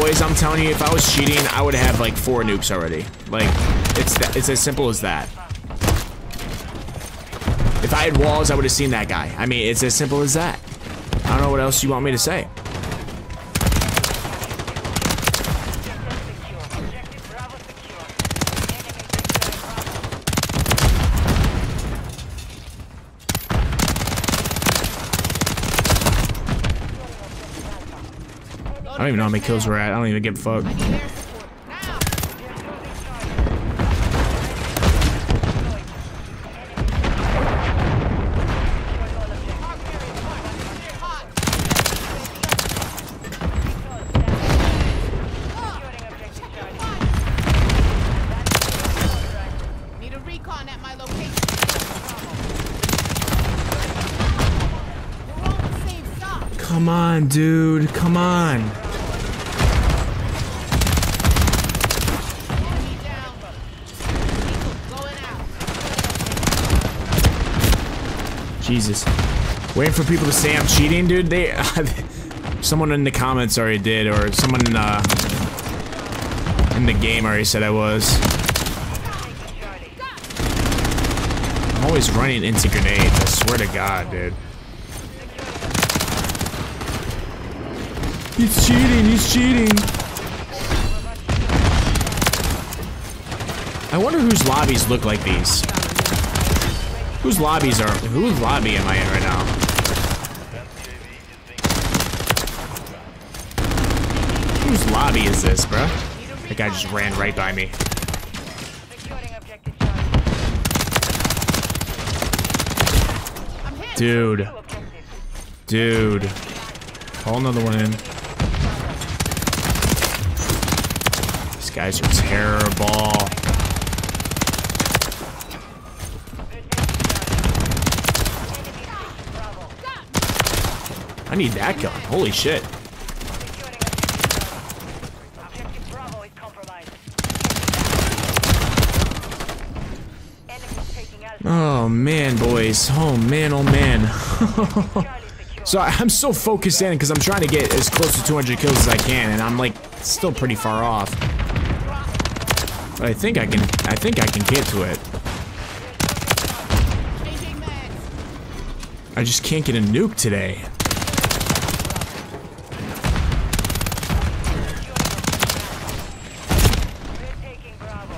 Boys, I'm telling you, if I was cheating, I would have, like, four nukes already. Like, it's that, it's as simple as that. If I had walls, I would have seen that guy. I mean, it's as simple as that. I don't know what else you want me to say. Secure. Objective Bravo secure. Enemy securing Bravo. I don't even know how many kills we're at. I don't even give a fuck. Air support. Now. Hot. Securing objective Charlie. Need a recon at my location. We're on the same side. Come on, dude. Come on. Enemy down. Eagle going out. Jesus. Waiting for people to say I'm cheating, dude. They, someone in the comments already did, or someone in, uh, in the game already said I was. I'm always running into grenades. I swear to God, dude. He's cheating. He's cheating. I wonder whose lobbies look like these. Whose lobbies are? Whose lobby am I in right now? Whose lobby is this, bruh? That guy just ran right by me. Dude, dude. Call another one in. These guys are terrible. I need that gun. Holy shit. Oh man, boys. Oh man, oh man. So I- I'm so focused in because I'm trying to get as close to 200 kills as I can, and I'm like still pretty far off. But I think I can. I think I can get to it. I just can't get a nuke today. We're taking Bravo.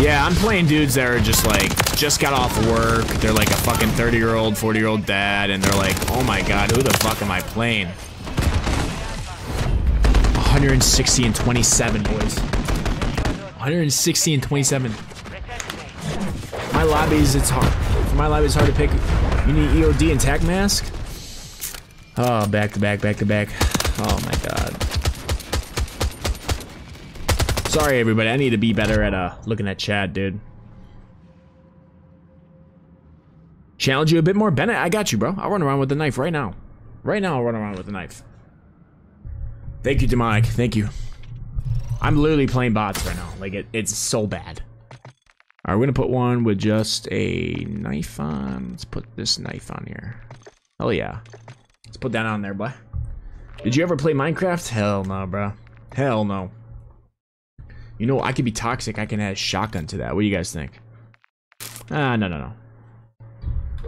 Yeah, I'm playing dudes that are just like just got off work. They're like a fucking 30 year old, 40 year old dad, and they're like, oh my god, who the fuck am I playing? 160 and 27, boys. 160 and 27. My lobbies, it's hard. For my lobby, it's hard to pick. You need EOD and tac mask. Oh, back to back, back to back. Oh my god. Sorry, everybody. I need to be better at uh looking at chat, dude. Challenge you a bit more, Bennett. I got you, bro. I'll run around with the knife right now. Right now, I'll run around with the knife. Thank you, Demonic. Thank you. I'm literally playing bots right now. Like, it, it's so bad. Alright, we're gonna put one with just a knife on. Let's put this knife on here. Oh, yeah. Let's put that on there, boy. Did you ever play Minecraft? Hell no, bro. Hell no. You know, I could be toxic. I can add a shotgun to that. What do you guys think? Ah, no, no, no.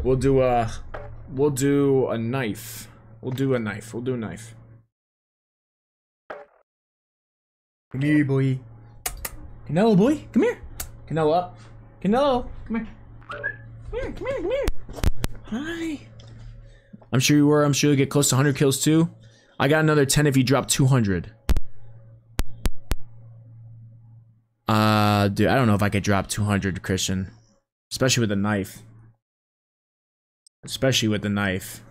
We'll do a... We'll do a knife. We'll do a knife. We'll do a knife. Come here, boy. Canelo, boy. Come here. Canelo up. Canelo, come here. Come here, come here, come here. Hi. I'm sure you were. I'm sure you'll get close to 100 kills too. I got another 10 if you drop 200. Uh, dude, I don't know if I could drop 200, Christian. Especially with a knife. Especially with the knife.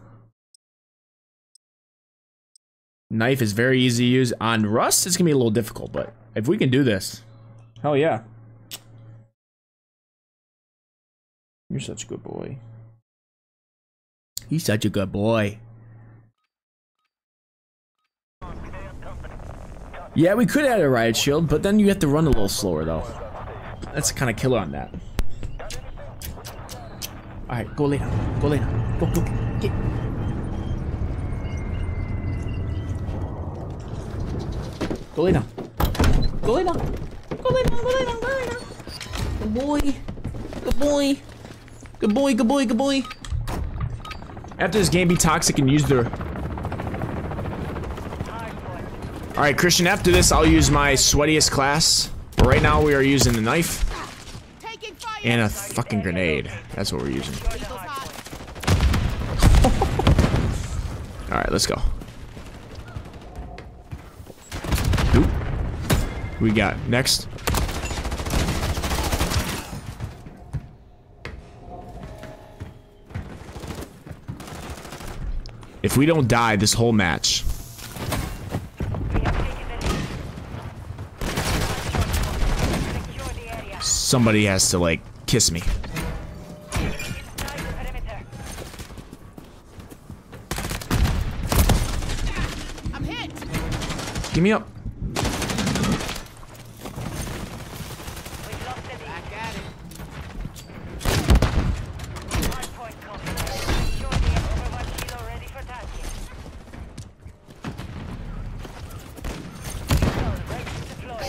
Knife is very easy to use. On Rust, it's gonna be a little difficult, but if we can do this, hell yeah. You're such a good boy. He's such a good boy. Yeah, we could add a riot shield, but then you have to run a little slower, though. That's kind of killer on that. Alright, go lay. Go lay. Go, go, get. Go lay down. Go lay down. Go lay down, go lay down, go lay down. Good boy. Good boy. Good boy, good boy, good boy. After this game, be toxic and use the... Alright, Christian, after this, I'll use my sweatiest class. But right now, we are using the knife and a fucking grenade. That's what we're using. Alright, let's go. Oop. We got? Next. If we don't die this whole match, We have taken the lead. Secure the area. Somebody has to, like, kiss me. Inside the perimeter. I'm hit. Give me up. We've lost the lead. Back at it. Hardpoint compromised. Secure the Overwatch kilo ready for tasking. Ready to deploy.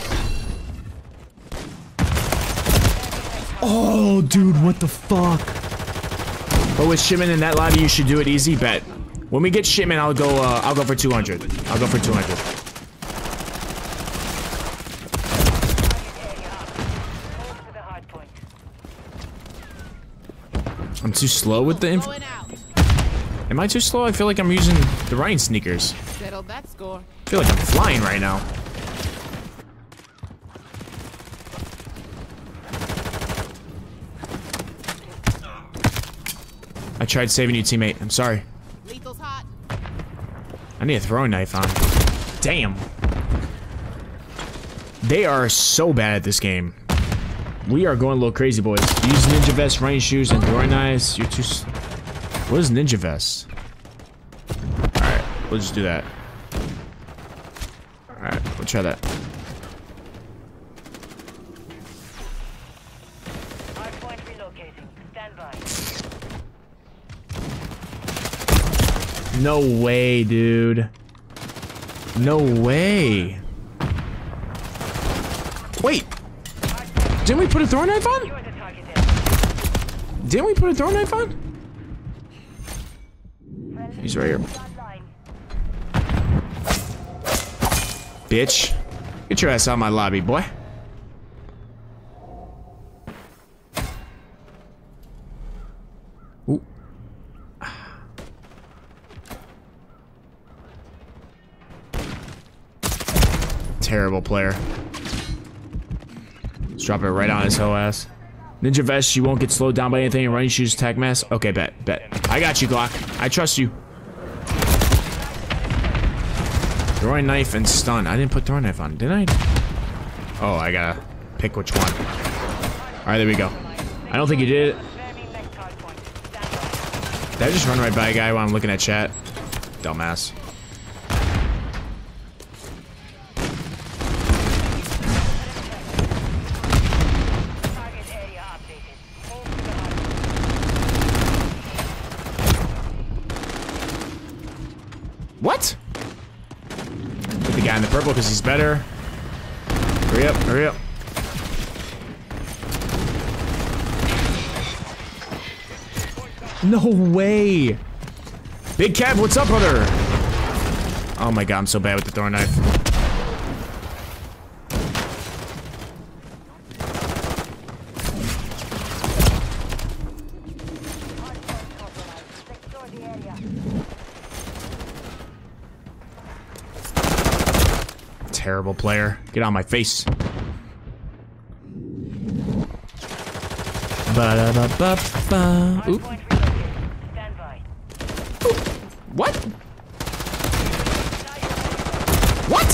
Oh, dude, what the fuck? Shipment in that lobby, you should do it easy. Bet. When we get shipment, I'll go. Uh, I'll go for 200. I'll go for 200. Target area up. Hold to the hardpoint. I'm too slow with the. Inf Am I too slow? I feel like I'm using the running sneakers. Settled that score. I feel like I'm flying right now. I tried saving you, teammate. I'm sorry. Lethal's hot. I need a throwing knife on. Damn. They are so bad at this game. We are going a little crazy, boys. Use ninja vest, rain shoes, and throwing knives. You're too. s- What is ninja vest? All right, we'll just do that. All right, we'll try that. Hardpoint relocating. Stand by. No way, dude. No way. Wait. Didn't we put a throwing knife on? Didn't we put a throwing knife on? He's right here. Bitch. Get your ass out of my lobby, boy. Terrible player. Let's drop it right on his whole ass. Ninja vest, you won't get slowed down by anything. Running shoes, attack mask. Okay, bet, bet. I got you, Glock. I trust you. Throwing knife and stun. I didn't put throwing knife on, did I? Oh, I gotta pick which one. All right, there we go. I don't think you did it. Did I just run right by a guy while I'm looking at chat? Dumbass. Target area updated. Move to the hard What? Put the guy in the purple because he's better. Hurry up, hurry up. No way. Big Cab, what's up, brother? Oh my god, I'm so bad with the throwing knife. Terrible player. Get on my face. Oop. Point relocated. Stand by. What? What?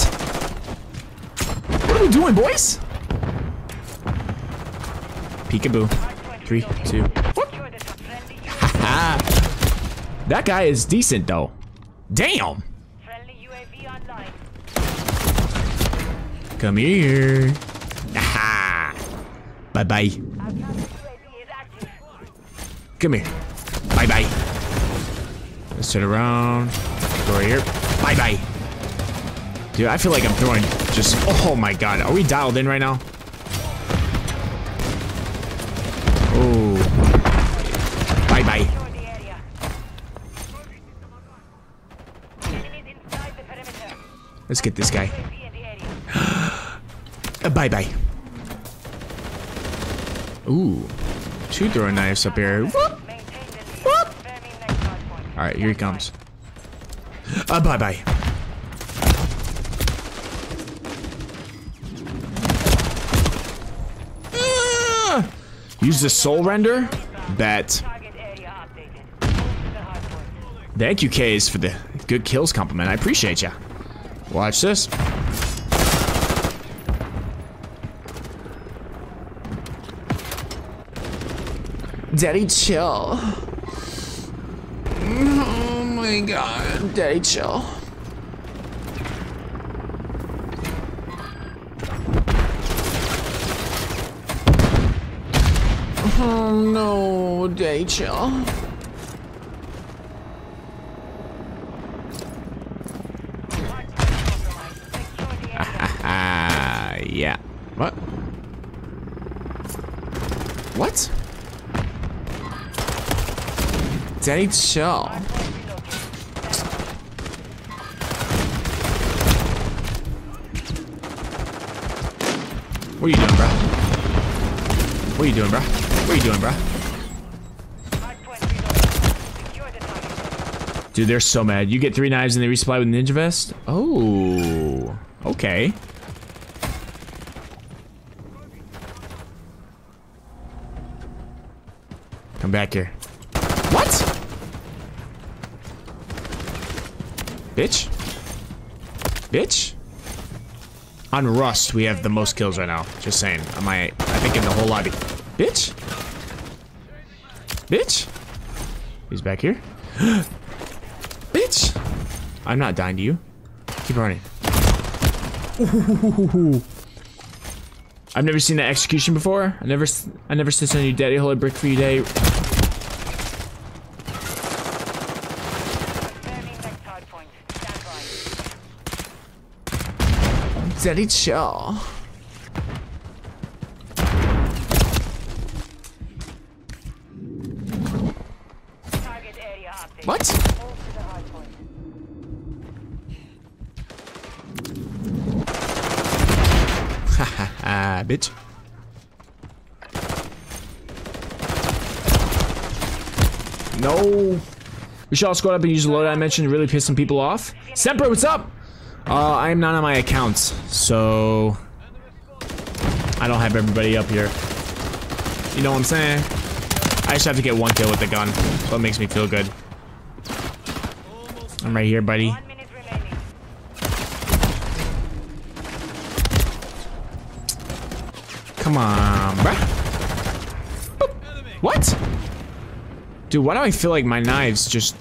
What are we doing, boys? Peekaboo. Three, two. Ah. That guy is decent, though. Damn. Come here. Aha. Bye bye. Come here. Bye bye. Let's turn around. Go right here. Bye bye. Dude, I feel like I'm throwing just. Oh my god. Are we dialed in right now? Oh. Bye bye. Let's get this guy. UAV in the area. Uh, bye bye. Ooh. Two throwing knives up here. Whoop. Maintain the lead. Confirming next hard point. Alright, here he comes. Uh, bye bye. Ah! Use the soul render? Bet. Target area updated. Move to the hard point. Thank you, Kays, for the good kills compliment. I appreciate ya. Watch this. Daddy, chill. Oh my god. Daddy, chill. Oh no, Daddy, chill. Ah, yeah. What? What? Daddy, chill. What are you doing, bro? What are you doing, bro? What are you doing, target. Dude, they're so mad. You get three knives and they resupply with ninja vest? Oh. Okay. Come back here. What? Bitch? Bitch? On Rust, we have the most kills right now. Just saying. Am I, I think in the whole lobby. Bitch? Bitch? He's back here. Bitch! I'm not dying to you. Keep running. Ooh. I've never seen that execution before. I never, I never sit on you, daddy. Hold a brick for you, daddy. Confirming next hard point. Stand Target. What? Hard point. Ah, bitch. No. We should all squad up and use the loadout I mentioned to really piss some people off. Semper, what's up? Uh, I am not on my accounts, so I don't have everybody up here. You know what I'm saying? I just have to get one kill with the gun. So it makes me feel good. I'm right here, buddy. One minute remaining. Come on, bruh. What? Dude, why do I feel like my knives just...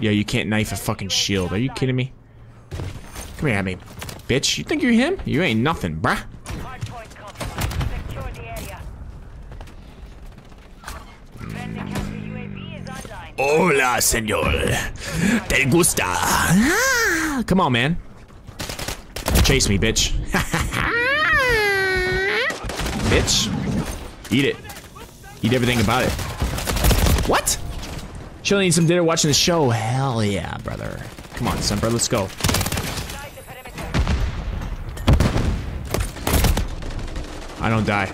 Yo, you can't knife a fucking shield. Are you kidding me? Come here at me. Bitch, you think you're him? You ain't nothing, bruh. Hola, senor. Te gusta. Ah, Come on, man. Chase me, bitch. bitch. Eat it. Eat everything about it. What? Chilling some dinner, watching the show. Hell yeah, brother. Come on, son, bro. Let's go. The. I don't die.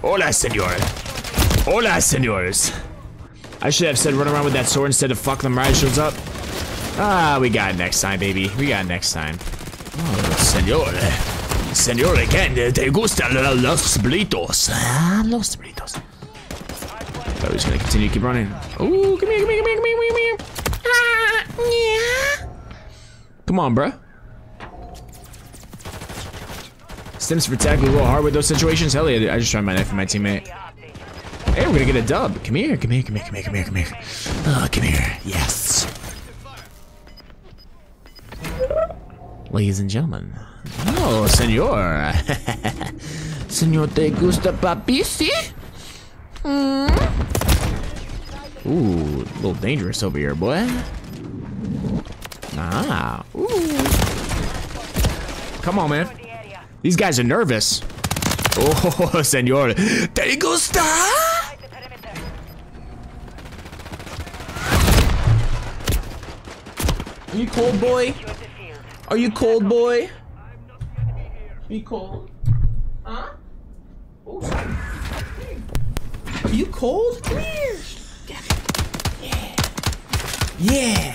Hola, senor. Hola, senores. I should have said run around with that sword instead of fuck them right shows up. Ah, we got next time, baby. We got next time. Oh, senor. Senor, again, te gustan los burritos. Ah, los burritos. Thought he was gonna continue to keep running. Ooh, come here, come here, come here, come here, come here, come here. Ah, yeah. Come on, bruh. Stims for tackle a little hard with those situations. Hell yeah, I just tried my knife for my teammate. Hey, we're gonna get a dub. Come here, come here, come here, come here, come here, come here. Oh, come here. Yes. Ladies and gentlemen. Oh, senor. senor, te gusta papisi? Mm. Ooh, a little dangerous over here, boy. Ah. Ooh. Come on, man. These guys are nervous. Oh, senor. Te gusta? Inside the perimeter. Are you cold, boy? Secure the field. Are you cold, boy? Be cold. Huh? Oh, sorry. Are you cold? Come here. Yeah. Yeah.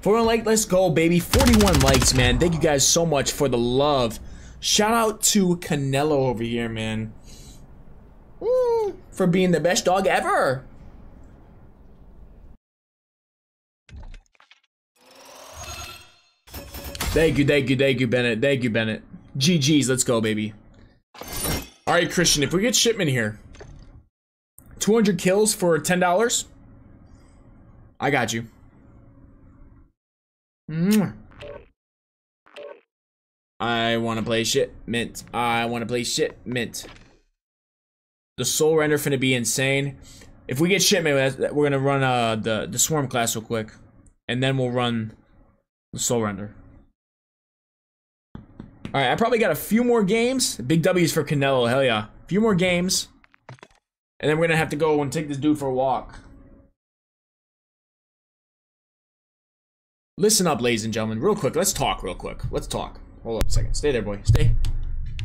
41 like, let's go, baby. 41 likes, man. Thank you guys so much for the love. Shout out to Canelo over here, man. Woo, for being the best dog ever. Thank you, thank you, thank you, Bennett. Thank you, Bennett. GG's, let's go, baby. All right, Christian, if we get shipment here, 200 kills for $10, I got you. Mwah. I want to play shit mint. I want to play shit mint. The soul render finna be insane. If we get shipment, we're gonna run uh the the swarm class real quick, and then we'll run the soul render. All right, I probably got a few more games. Big W's for Canelo, hell yeah. A few more games, and then we're gonna have to go and take this dude for a walk. Listen up, ladies and gentlemen, real quick. Let's talk, real quick. Let's talk. Hold up a second. Stay there, boy. Stay.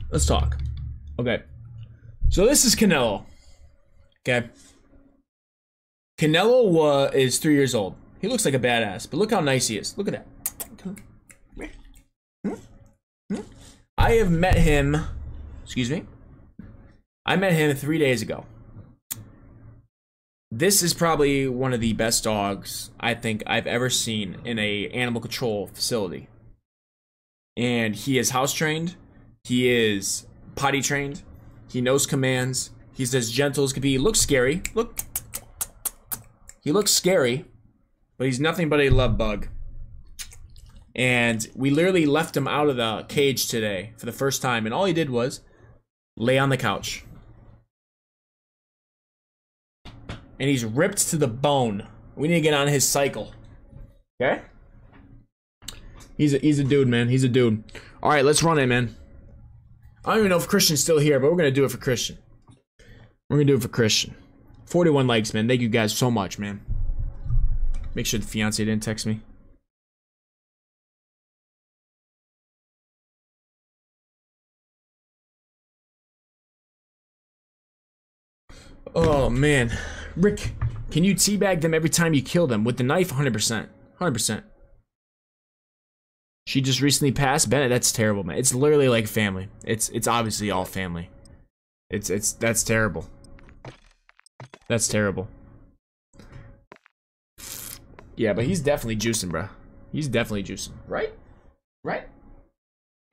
Let's talk. Okay. So this is Canelo. Okay. Canelo uh, is three years old. He looks like a badass, but look how nice he is. Look at that. I have met him. Excuse me. I met him three days ago. This is probably one of the best dogs I think I've ever seen in a animal control facility. And he is house trained. He is potty trained. He knows commands. He's as gentle as can be. He looks scary. Look. He looks scary, but he's nothing but a love bug. And we literally left him out of the cage today for the first time, and all he did was lay on the couch. And he's ripped to the bone. We need to get on his cycle. Okay? He's a, he's a dude, man. He's a dude. All right, let's run it, man. I don't even know if Christian's still here, but we're gonna do it for Christian. We're gonna do it for Christian. 41 likes, man. Thank you guys so much, man. Make sure the fiance didn't text me. Oh man, Rick, can you teabag them every time you kill them with the knife? 100%. 100%. She just recently passed. Bennett, that's terrible, man. It's literally like family. It's it's obviously all family. It's it's that's terrible. That's terrible. Yeah, but he's definitely juicing, bro. He's definitely juicing, right? Right?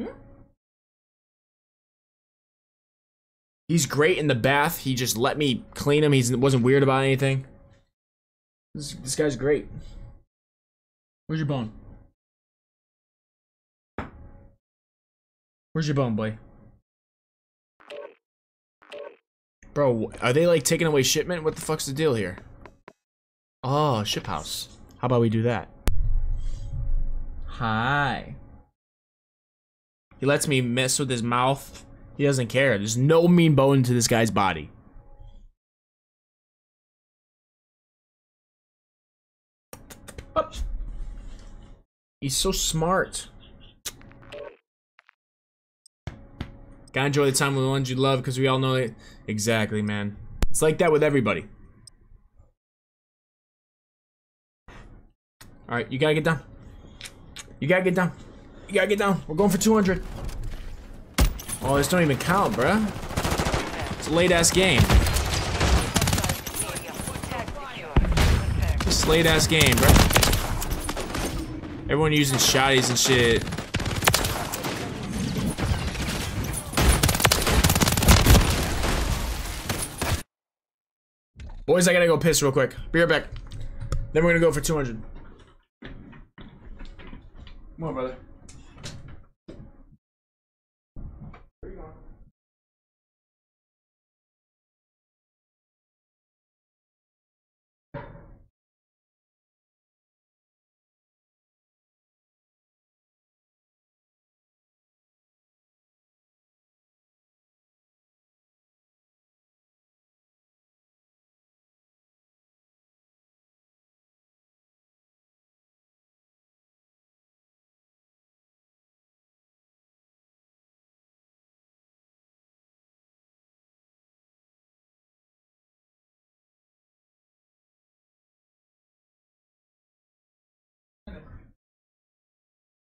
Hmm? He's great in the bath. He just let me clean him. He wasn't weird about anything. This, this guy's great. Where's your bone? Where's your bone, boy? Bro, are they like taking away shipment? What the fuck's the deal here? Oh, ship house. How about we do that? Hi. He lets me mess with his mouth. He doesn't care. There's no mean bone to this guy's body. He's so smart. Gotta enjoy the time with the ones you love because we all know it. Exactly, man. It's like that with everybody. Alright, you gotta get down. You gotta get down. You gotta get down. We're going for 200. Oh, this don't even count, bruh. It's a late ass game. It's a late ass game, bruh. Everyone using shotties and shit. Boys, I gotta go piss real quick. Be right back. Then we're gonna go for 200. Come on, brother.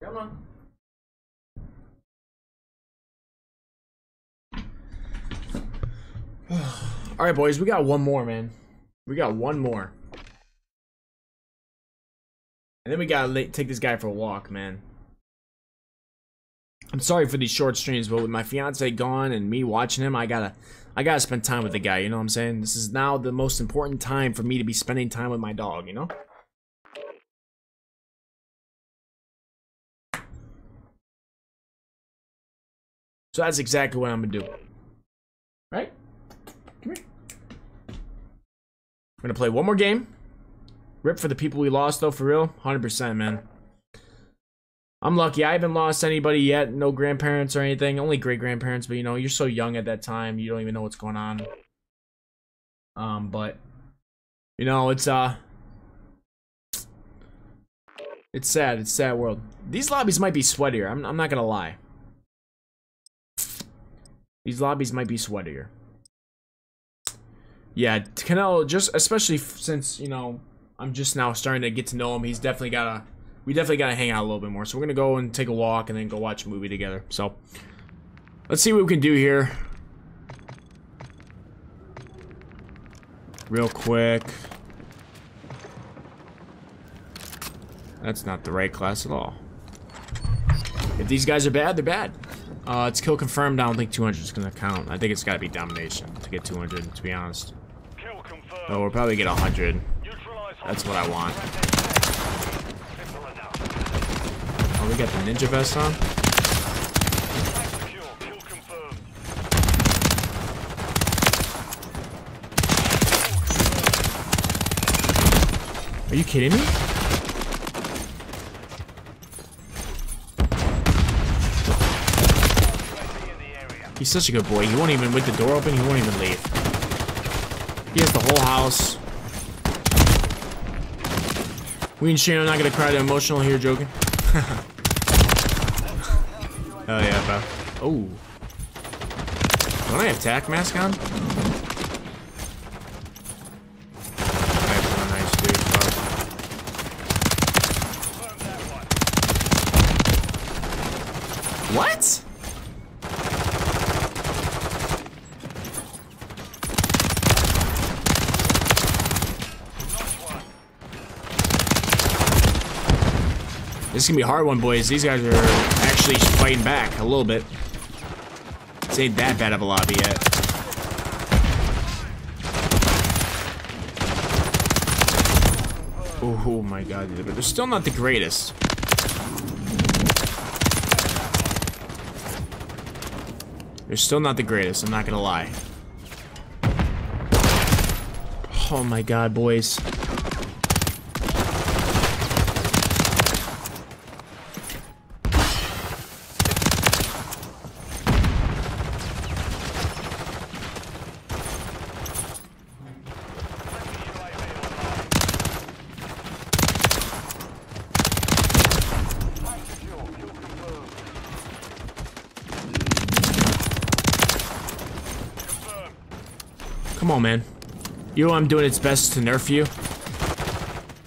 Come on. All right, boys, we got one more, man. We got one more. And then we gotta take this guy for a walk, man. I'm sorry for these short streams, but with my fiance gone and me watching him, I gotta, I gotta spend time with the guy. You know what I'm saying? This is now the most important time for me to be spending time with my dog. You know? So that's exactly what I'm gonna do. Right? Come here. We're gonna play one more game. Rip for the people we lost though, for real. 100%, man. I'm lucky. I haven't lost anybody yet. No grandparents or anything. Only great grandparents, but you know, you're so young at that time, you don't even know what's going on. Um, but you know, it's uh it's sad. It's sad world. These lobbies might be sweatier. I'm I'm not gonna lie. These lobbies might be sweatier. Yeah, Canelo just especially since you know I'm just now starting to get to know him. He's definitely gotta we definitely gotta hang out a little bit more. So we're gonna go and take a walk and then go watch a movie together. So let's see what we can do here. Real quick. That's not the right class at all. If these guys are bad, they're bad. Uh, it's kill confirmed. I don't think 200 is gonna count. I think it's gotta be domination to get 200. To be honest. Oh, we'll probably get 100. Neutralize That's what I want. Oh, we got the ninja vest on. Secure. Kill confirmed. Are you kidding me? UAV in the area. He's such a good boy. He won't even, with the door open, he won't even leave. He has the whole house. We and Shane are not gonna cry to emotional here, joking. Hell yeah, bro. Oh. Don't I have Tac Mask on? What? This gonna be a hard one, boys. These guys are actually fighting back a little bit. This ain't that bad of a lobby yet. Oh, oh my god, but they're still not the greatest. They're still not the greatest, I'm not gonna lie. Oh my god, boys. Come on, man. I'm doing its best to nerf you.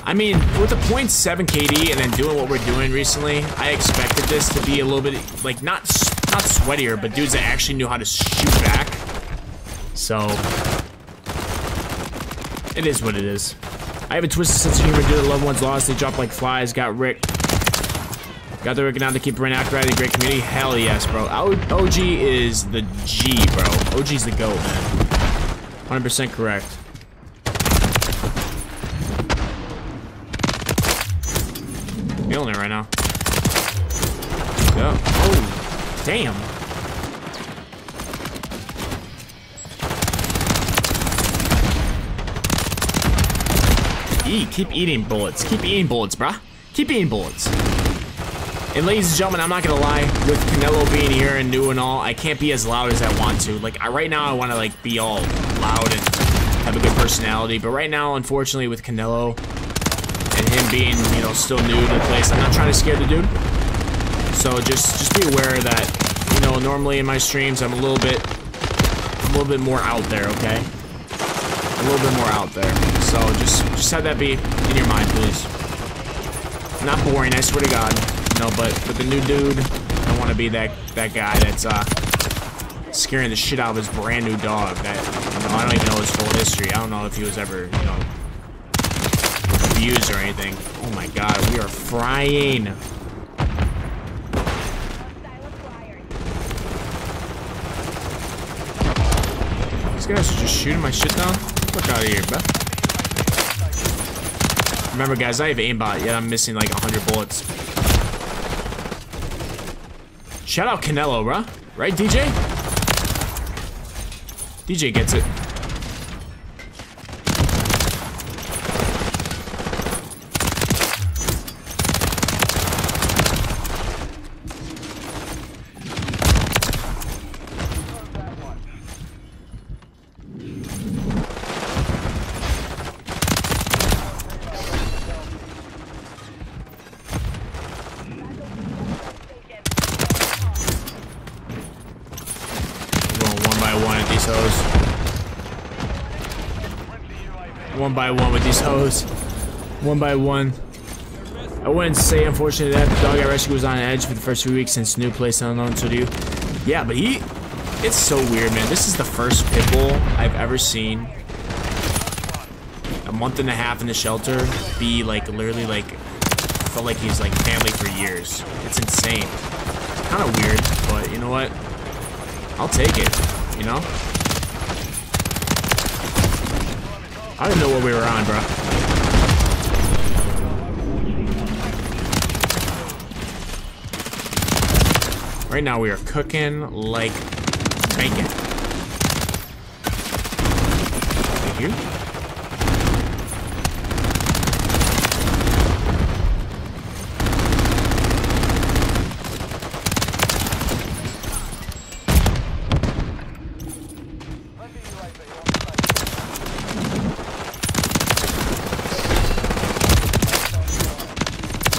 I mean, with a .7 KD and then doing what we're doing recently, I expected this to be a little bit, like, not not sweatier, but dudes that actually knew how to shoot back. So, it is what it is. I have a twisted sense of humor due to loved ones lost. They drop like flies. Got Rick. Got the Rick now to keep running after a great community. Hell yes, bro. OG is the G, bro. OG's the GOAT, man. 100% correct. Right now. Yeah. Oh, damn. Eat. Keep eating bullets. Keep eating bullets, bruh. Keep eating bullets. And ladies and gentlemen, I'm not gonna lie, with Canelo being here and new and all, I can't be as loud as I want to. Like, I, right now, I want to, like, be all loud and have a good personality. But right now, unfortunately, with Canelo and him being, you know, still new to the place, I'm not trying to scare the dude. So just, just be aware that, you know, normally in my streams, I'm a little bit, a little bit more out there, okay? A little bit more out there. So just, just have that be in your mind, please. Not boring, I swear to God. No, but but the new dude, I don't want to be that that guy that's uh scaring the shit out of his brand new dog. That you know, I don't even know his full history. I don't know if he was ever you know abused or anything. Oh my God, we are frying. These guys are just shooting my shit down. Out of here, bro. Remember, guys, I have aimbot, yet I'm missing like 100 bullets. Shout out Canelo, bruh. Right, DJ? DJ gets it. Going one by hoes. One by one with these hoes. One by one. I wouldn't say, unfortunately, that the dog I rescued was on edge for the first few weeks since new place unknown to you. Yeah, but he... It's so weird, man. This is the first pit bull I've ever seen a month and a half in the shelter be, like, literally, like, felt like he's, like, family for years. It's insane. Kind of weird, but you know what? I'll take it, you know? I didn't know what we were on, bro. Right now we are cooking like bacon. Thank you.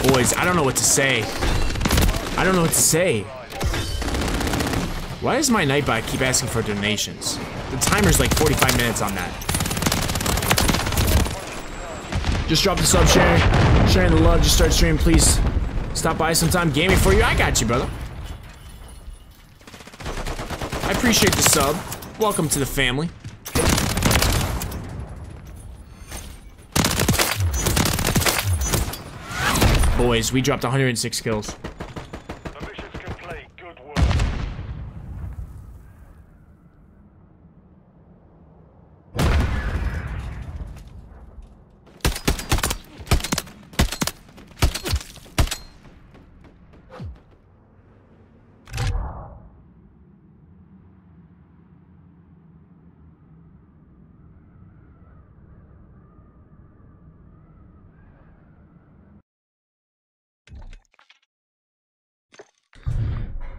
Boys, I don't know what to say. I don't know what to say. Why does my Nightbot keep asking for donations? The timer's like 45 minutes on that. Just drop the sub, sharing, sharing the love. Just start streaming, please. Stop by sometime gaming for you. I got you, brother. I appreciate the sub. Welcome to the family. Boys, we dropped 106 kills. The mission's complete. Good work.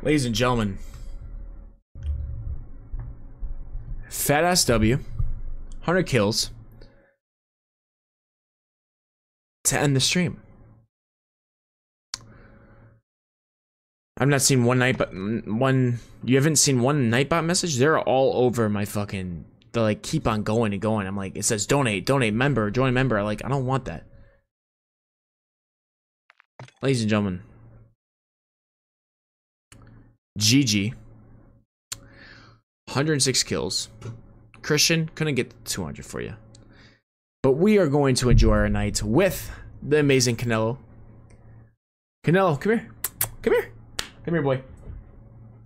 Ladies and gentlemen, Fat Ass W, 100 kills to end the stream. I've not seen one night, but one. You haven't seen one Nightbot message? They're all over my fucking. They like keep on going and going. I'm like, it says donate, donate, member, join member. Like, I don't want that. Ladies and gentlemen, GG. 106 kills. Christian couldn't get 200 for you. But we are going to enjoy our night with the amazing Canelo. Canelo, come here. Come here. Come here, boy.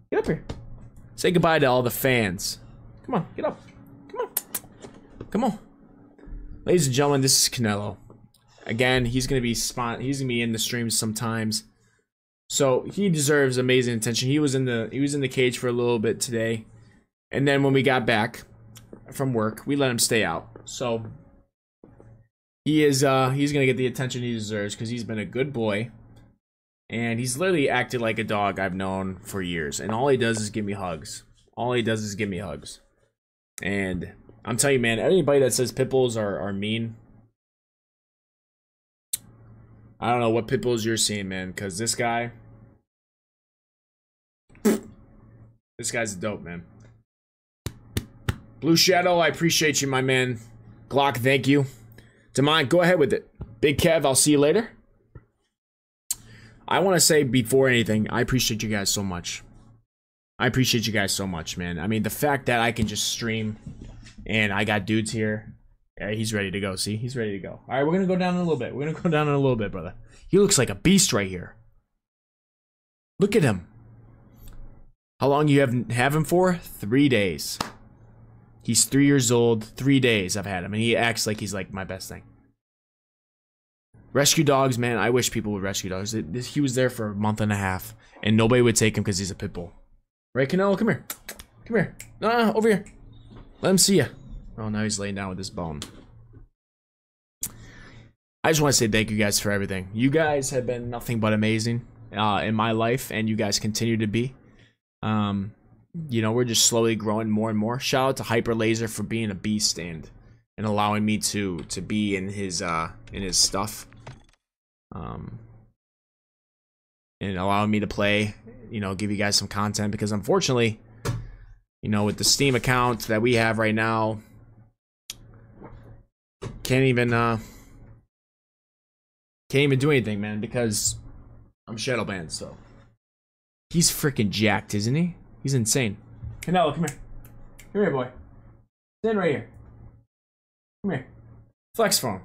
Get up here. Say goodbye to all the fans. Come on, get up. Come on. Come on. Ladies and gentlemen, this is Canelo. Again, he's gonna be spot he's gonna be in the streams sometimes. So he deserves amazing attention. He was in the he was in the cage for a little bit today, and then when we got back from work, we let him stay out. So he is uh he's gonna get the attention he deserves because he's been a good boy, and he's literally acted like a dog I've known for years. And all he does is give me hugs. All he does is give me hugs. And I'm telling you, man, anybody that says pit bulls are are mean, I don't know what pit bulls you're seeing, man, because this guy. This guy's dope, man. Blue Shadow, I appreciate you, my man. Glock, thank you. Demond, go ahead with it. Big Kev, I'll see you later. I want to say before anything, I appreciate you guys so much. I appreciate you guys so much, man. I mean, the fact that I can just stream and I got dudes here yeah, he's ready to go. See, he's ready to go. All right, we're gonna go down in a little bit. We're gonna go down in a little bit, brother. He looks like a beast right here. Look at him. How long you have have him for? Three days. He's three years old. Three days I've had him, and he acts like he's like my best thing. Rescue dogs, man. I wish people would rescue dogs. It- this- He was there for a month and a half, and nobody would take him because he's a pit bull. Right, Canelo? Come here. Come here. No, over here. Let him see you. Oh, now he's laying down with his bone. I just want to say thank you guys for everything. You guys have been nothing but amazing uh, in my life, and you guys continue to be. Um, you know, we're just slowly growing more and more. Shout out to Hyper Laser for being a beast and and allowing me to to be in his uh in his stuff. Um, and allowing me to play, you know, give you guys some content because unfortunately, you know, with the Steam account that we have right now, can't even uh can't even do anything, man, because I'm shadow banned, so he's freaking jacked, isn't he? He's insane. Canelo, come here. Come here, boy. Stand right here. Come here. Flex for him.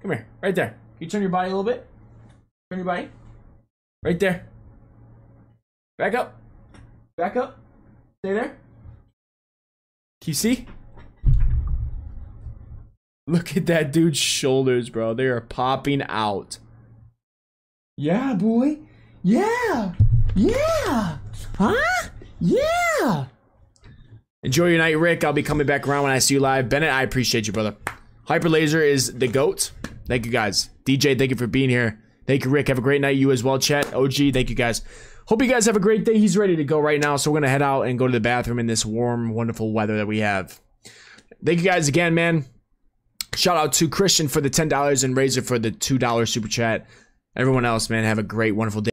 Come here. Right there. Can you turn your body a little bit? Turn your body. Right there. Back up. Back up. Stay there. Can you see? Look at that dude's shoulders, bro. They are popping out. Yeah, boy. Yeah. Yeah. Huh? Yeah. Enjoy your night, Rick. I'll be coming back around when I see you live. Bennett, I appreciate you, brother. Hyper Laser is the GOAT. Thank you, guys. DJ, thank you for being here. Thank you, Rick. Have a great night. You as well, chat. OG, thank you, guys. Hope you guys have a great day. He's ready to go right now, so we're going to head out and go to the bathroom in this warm, wonderful weather that we have. Thank you guys again, man. Shout out to Christian for the $10 and Razor for the $2 super chat. Everyone else, man, have a great, wonderful day.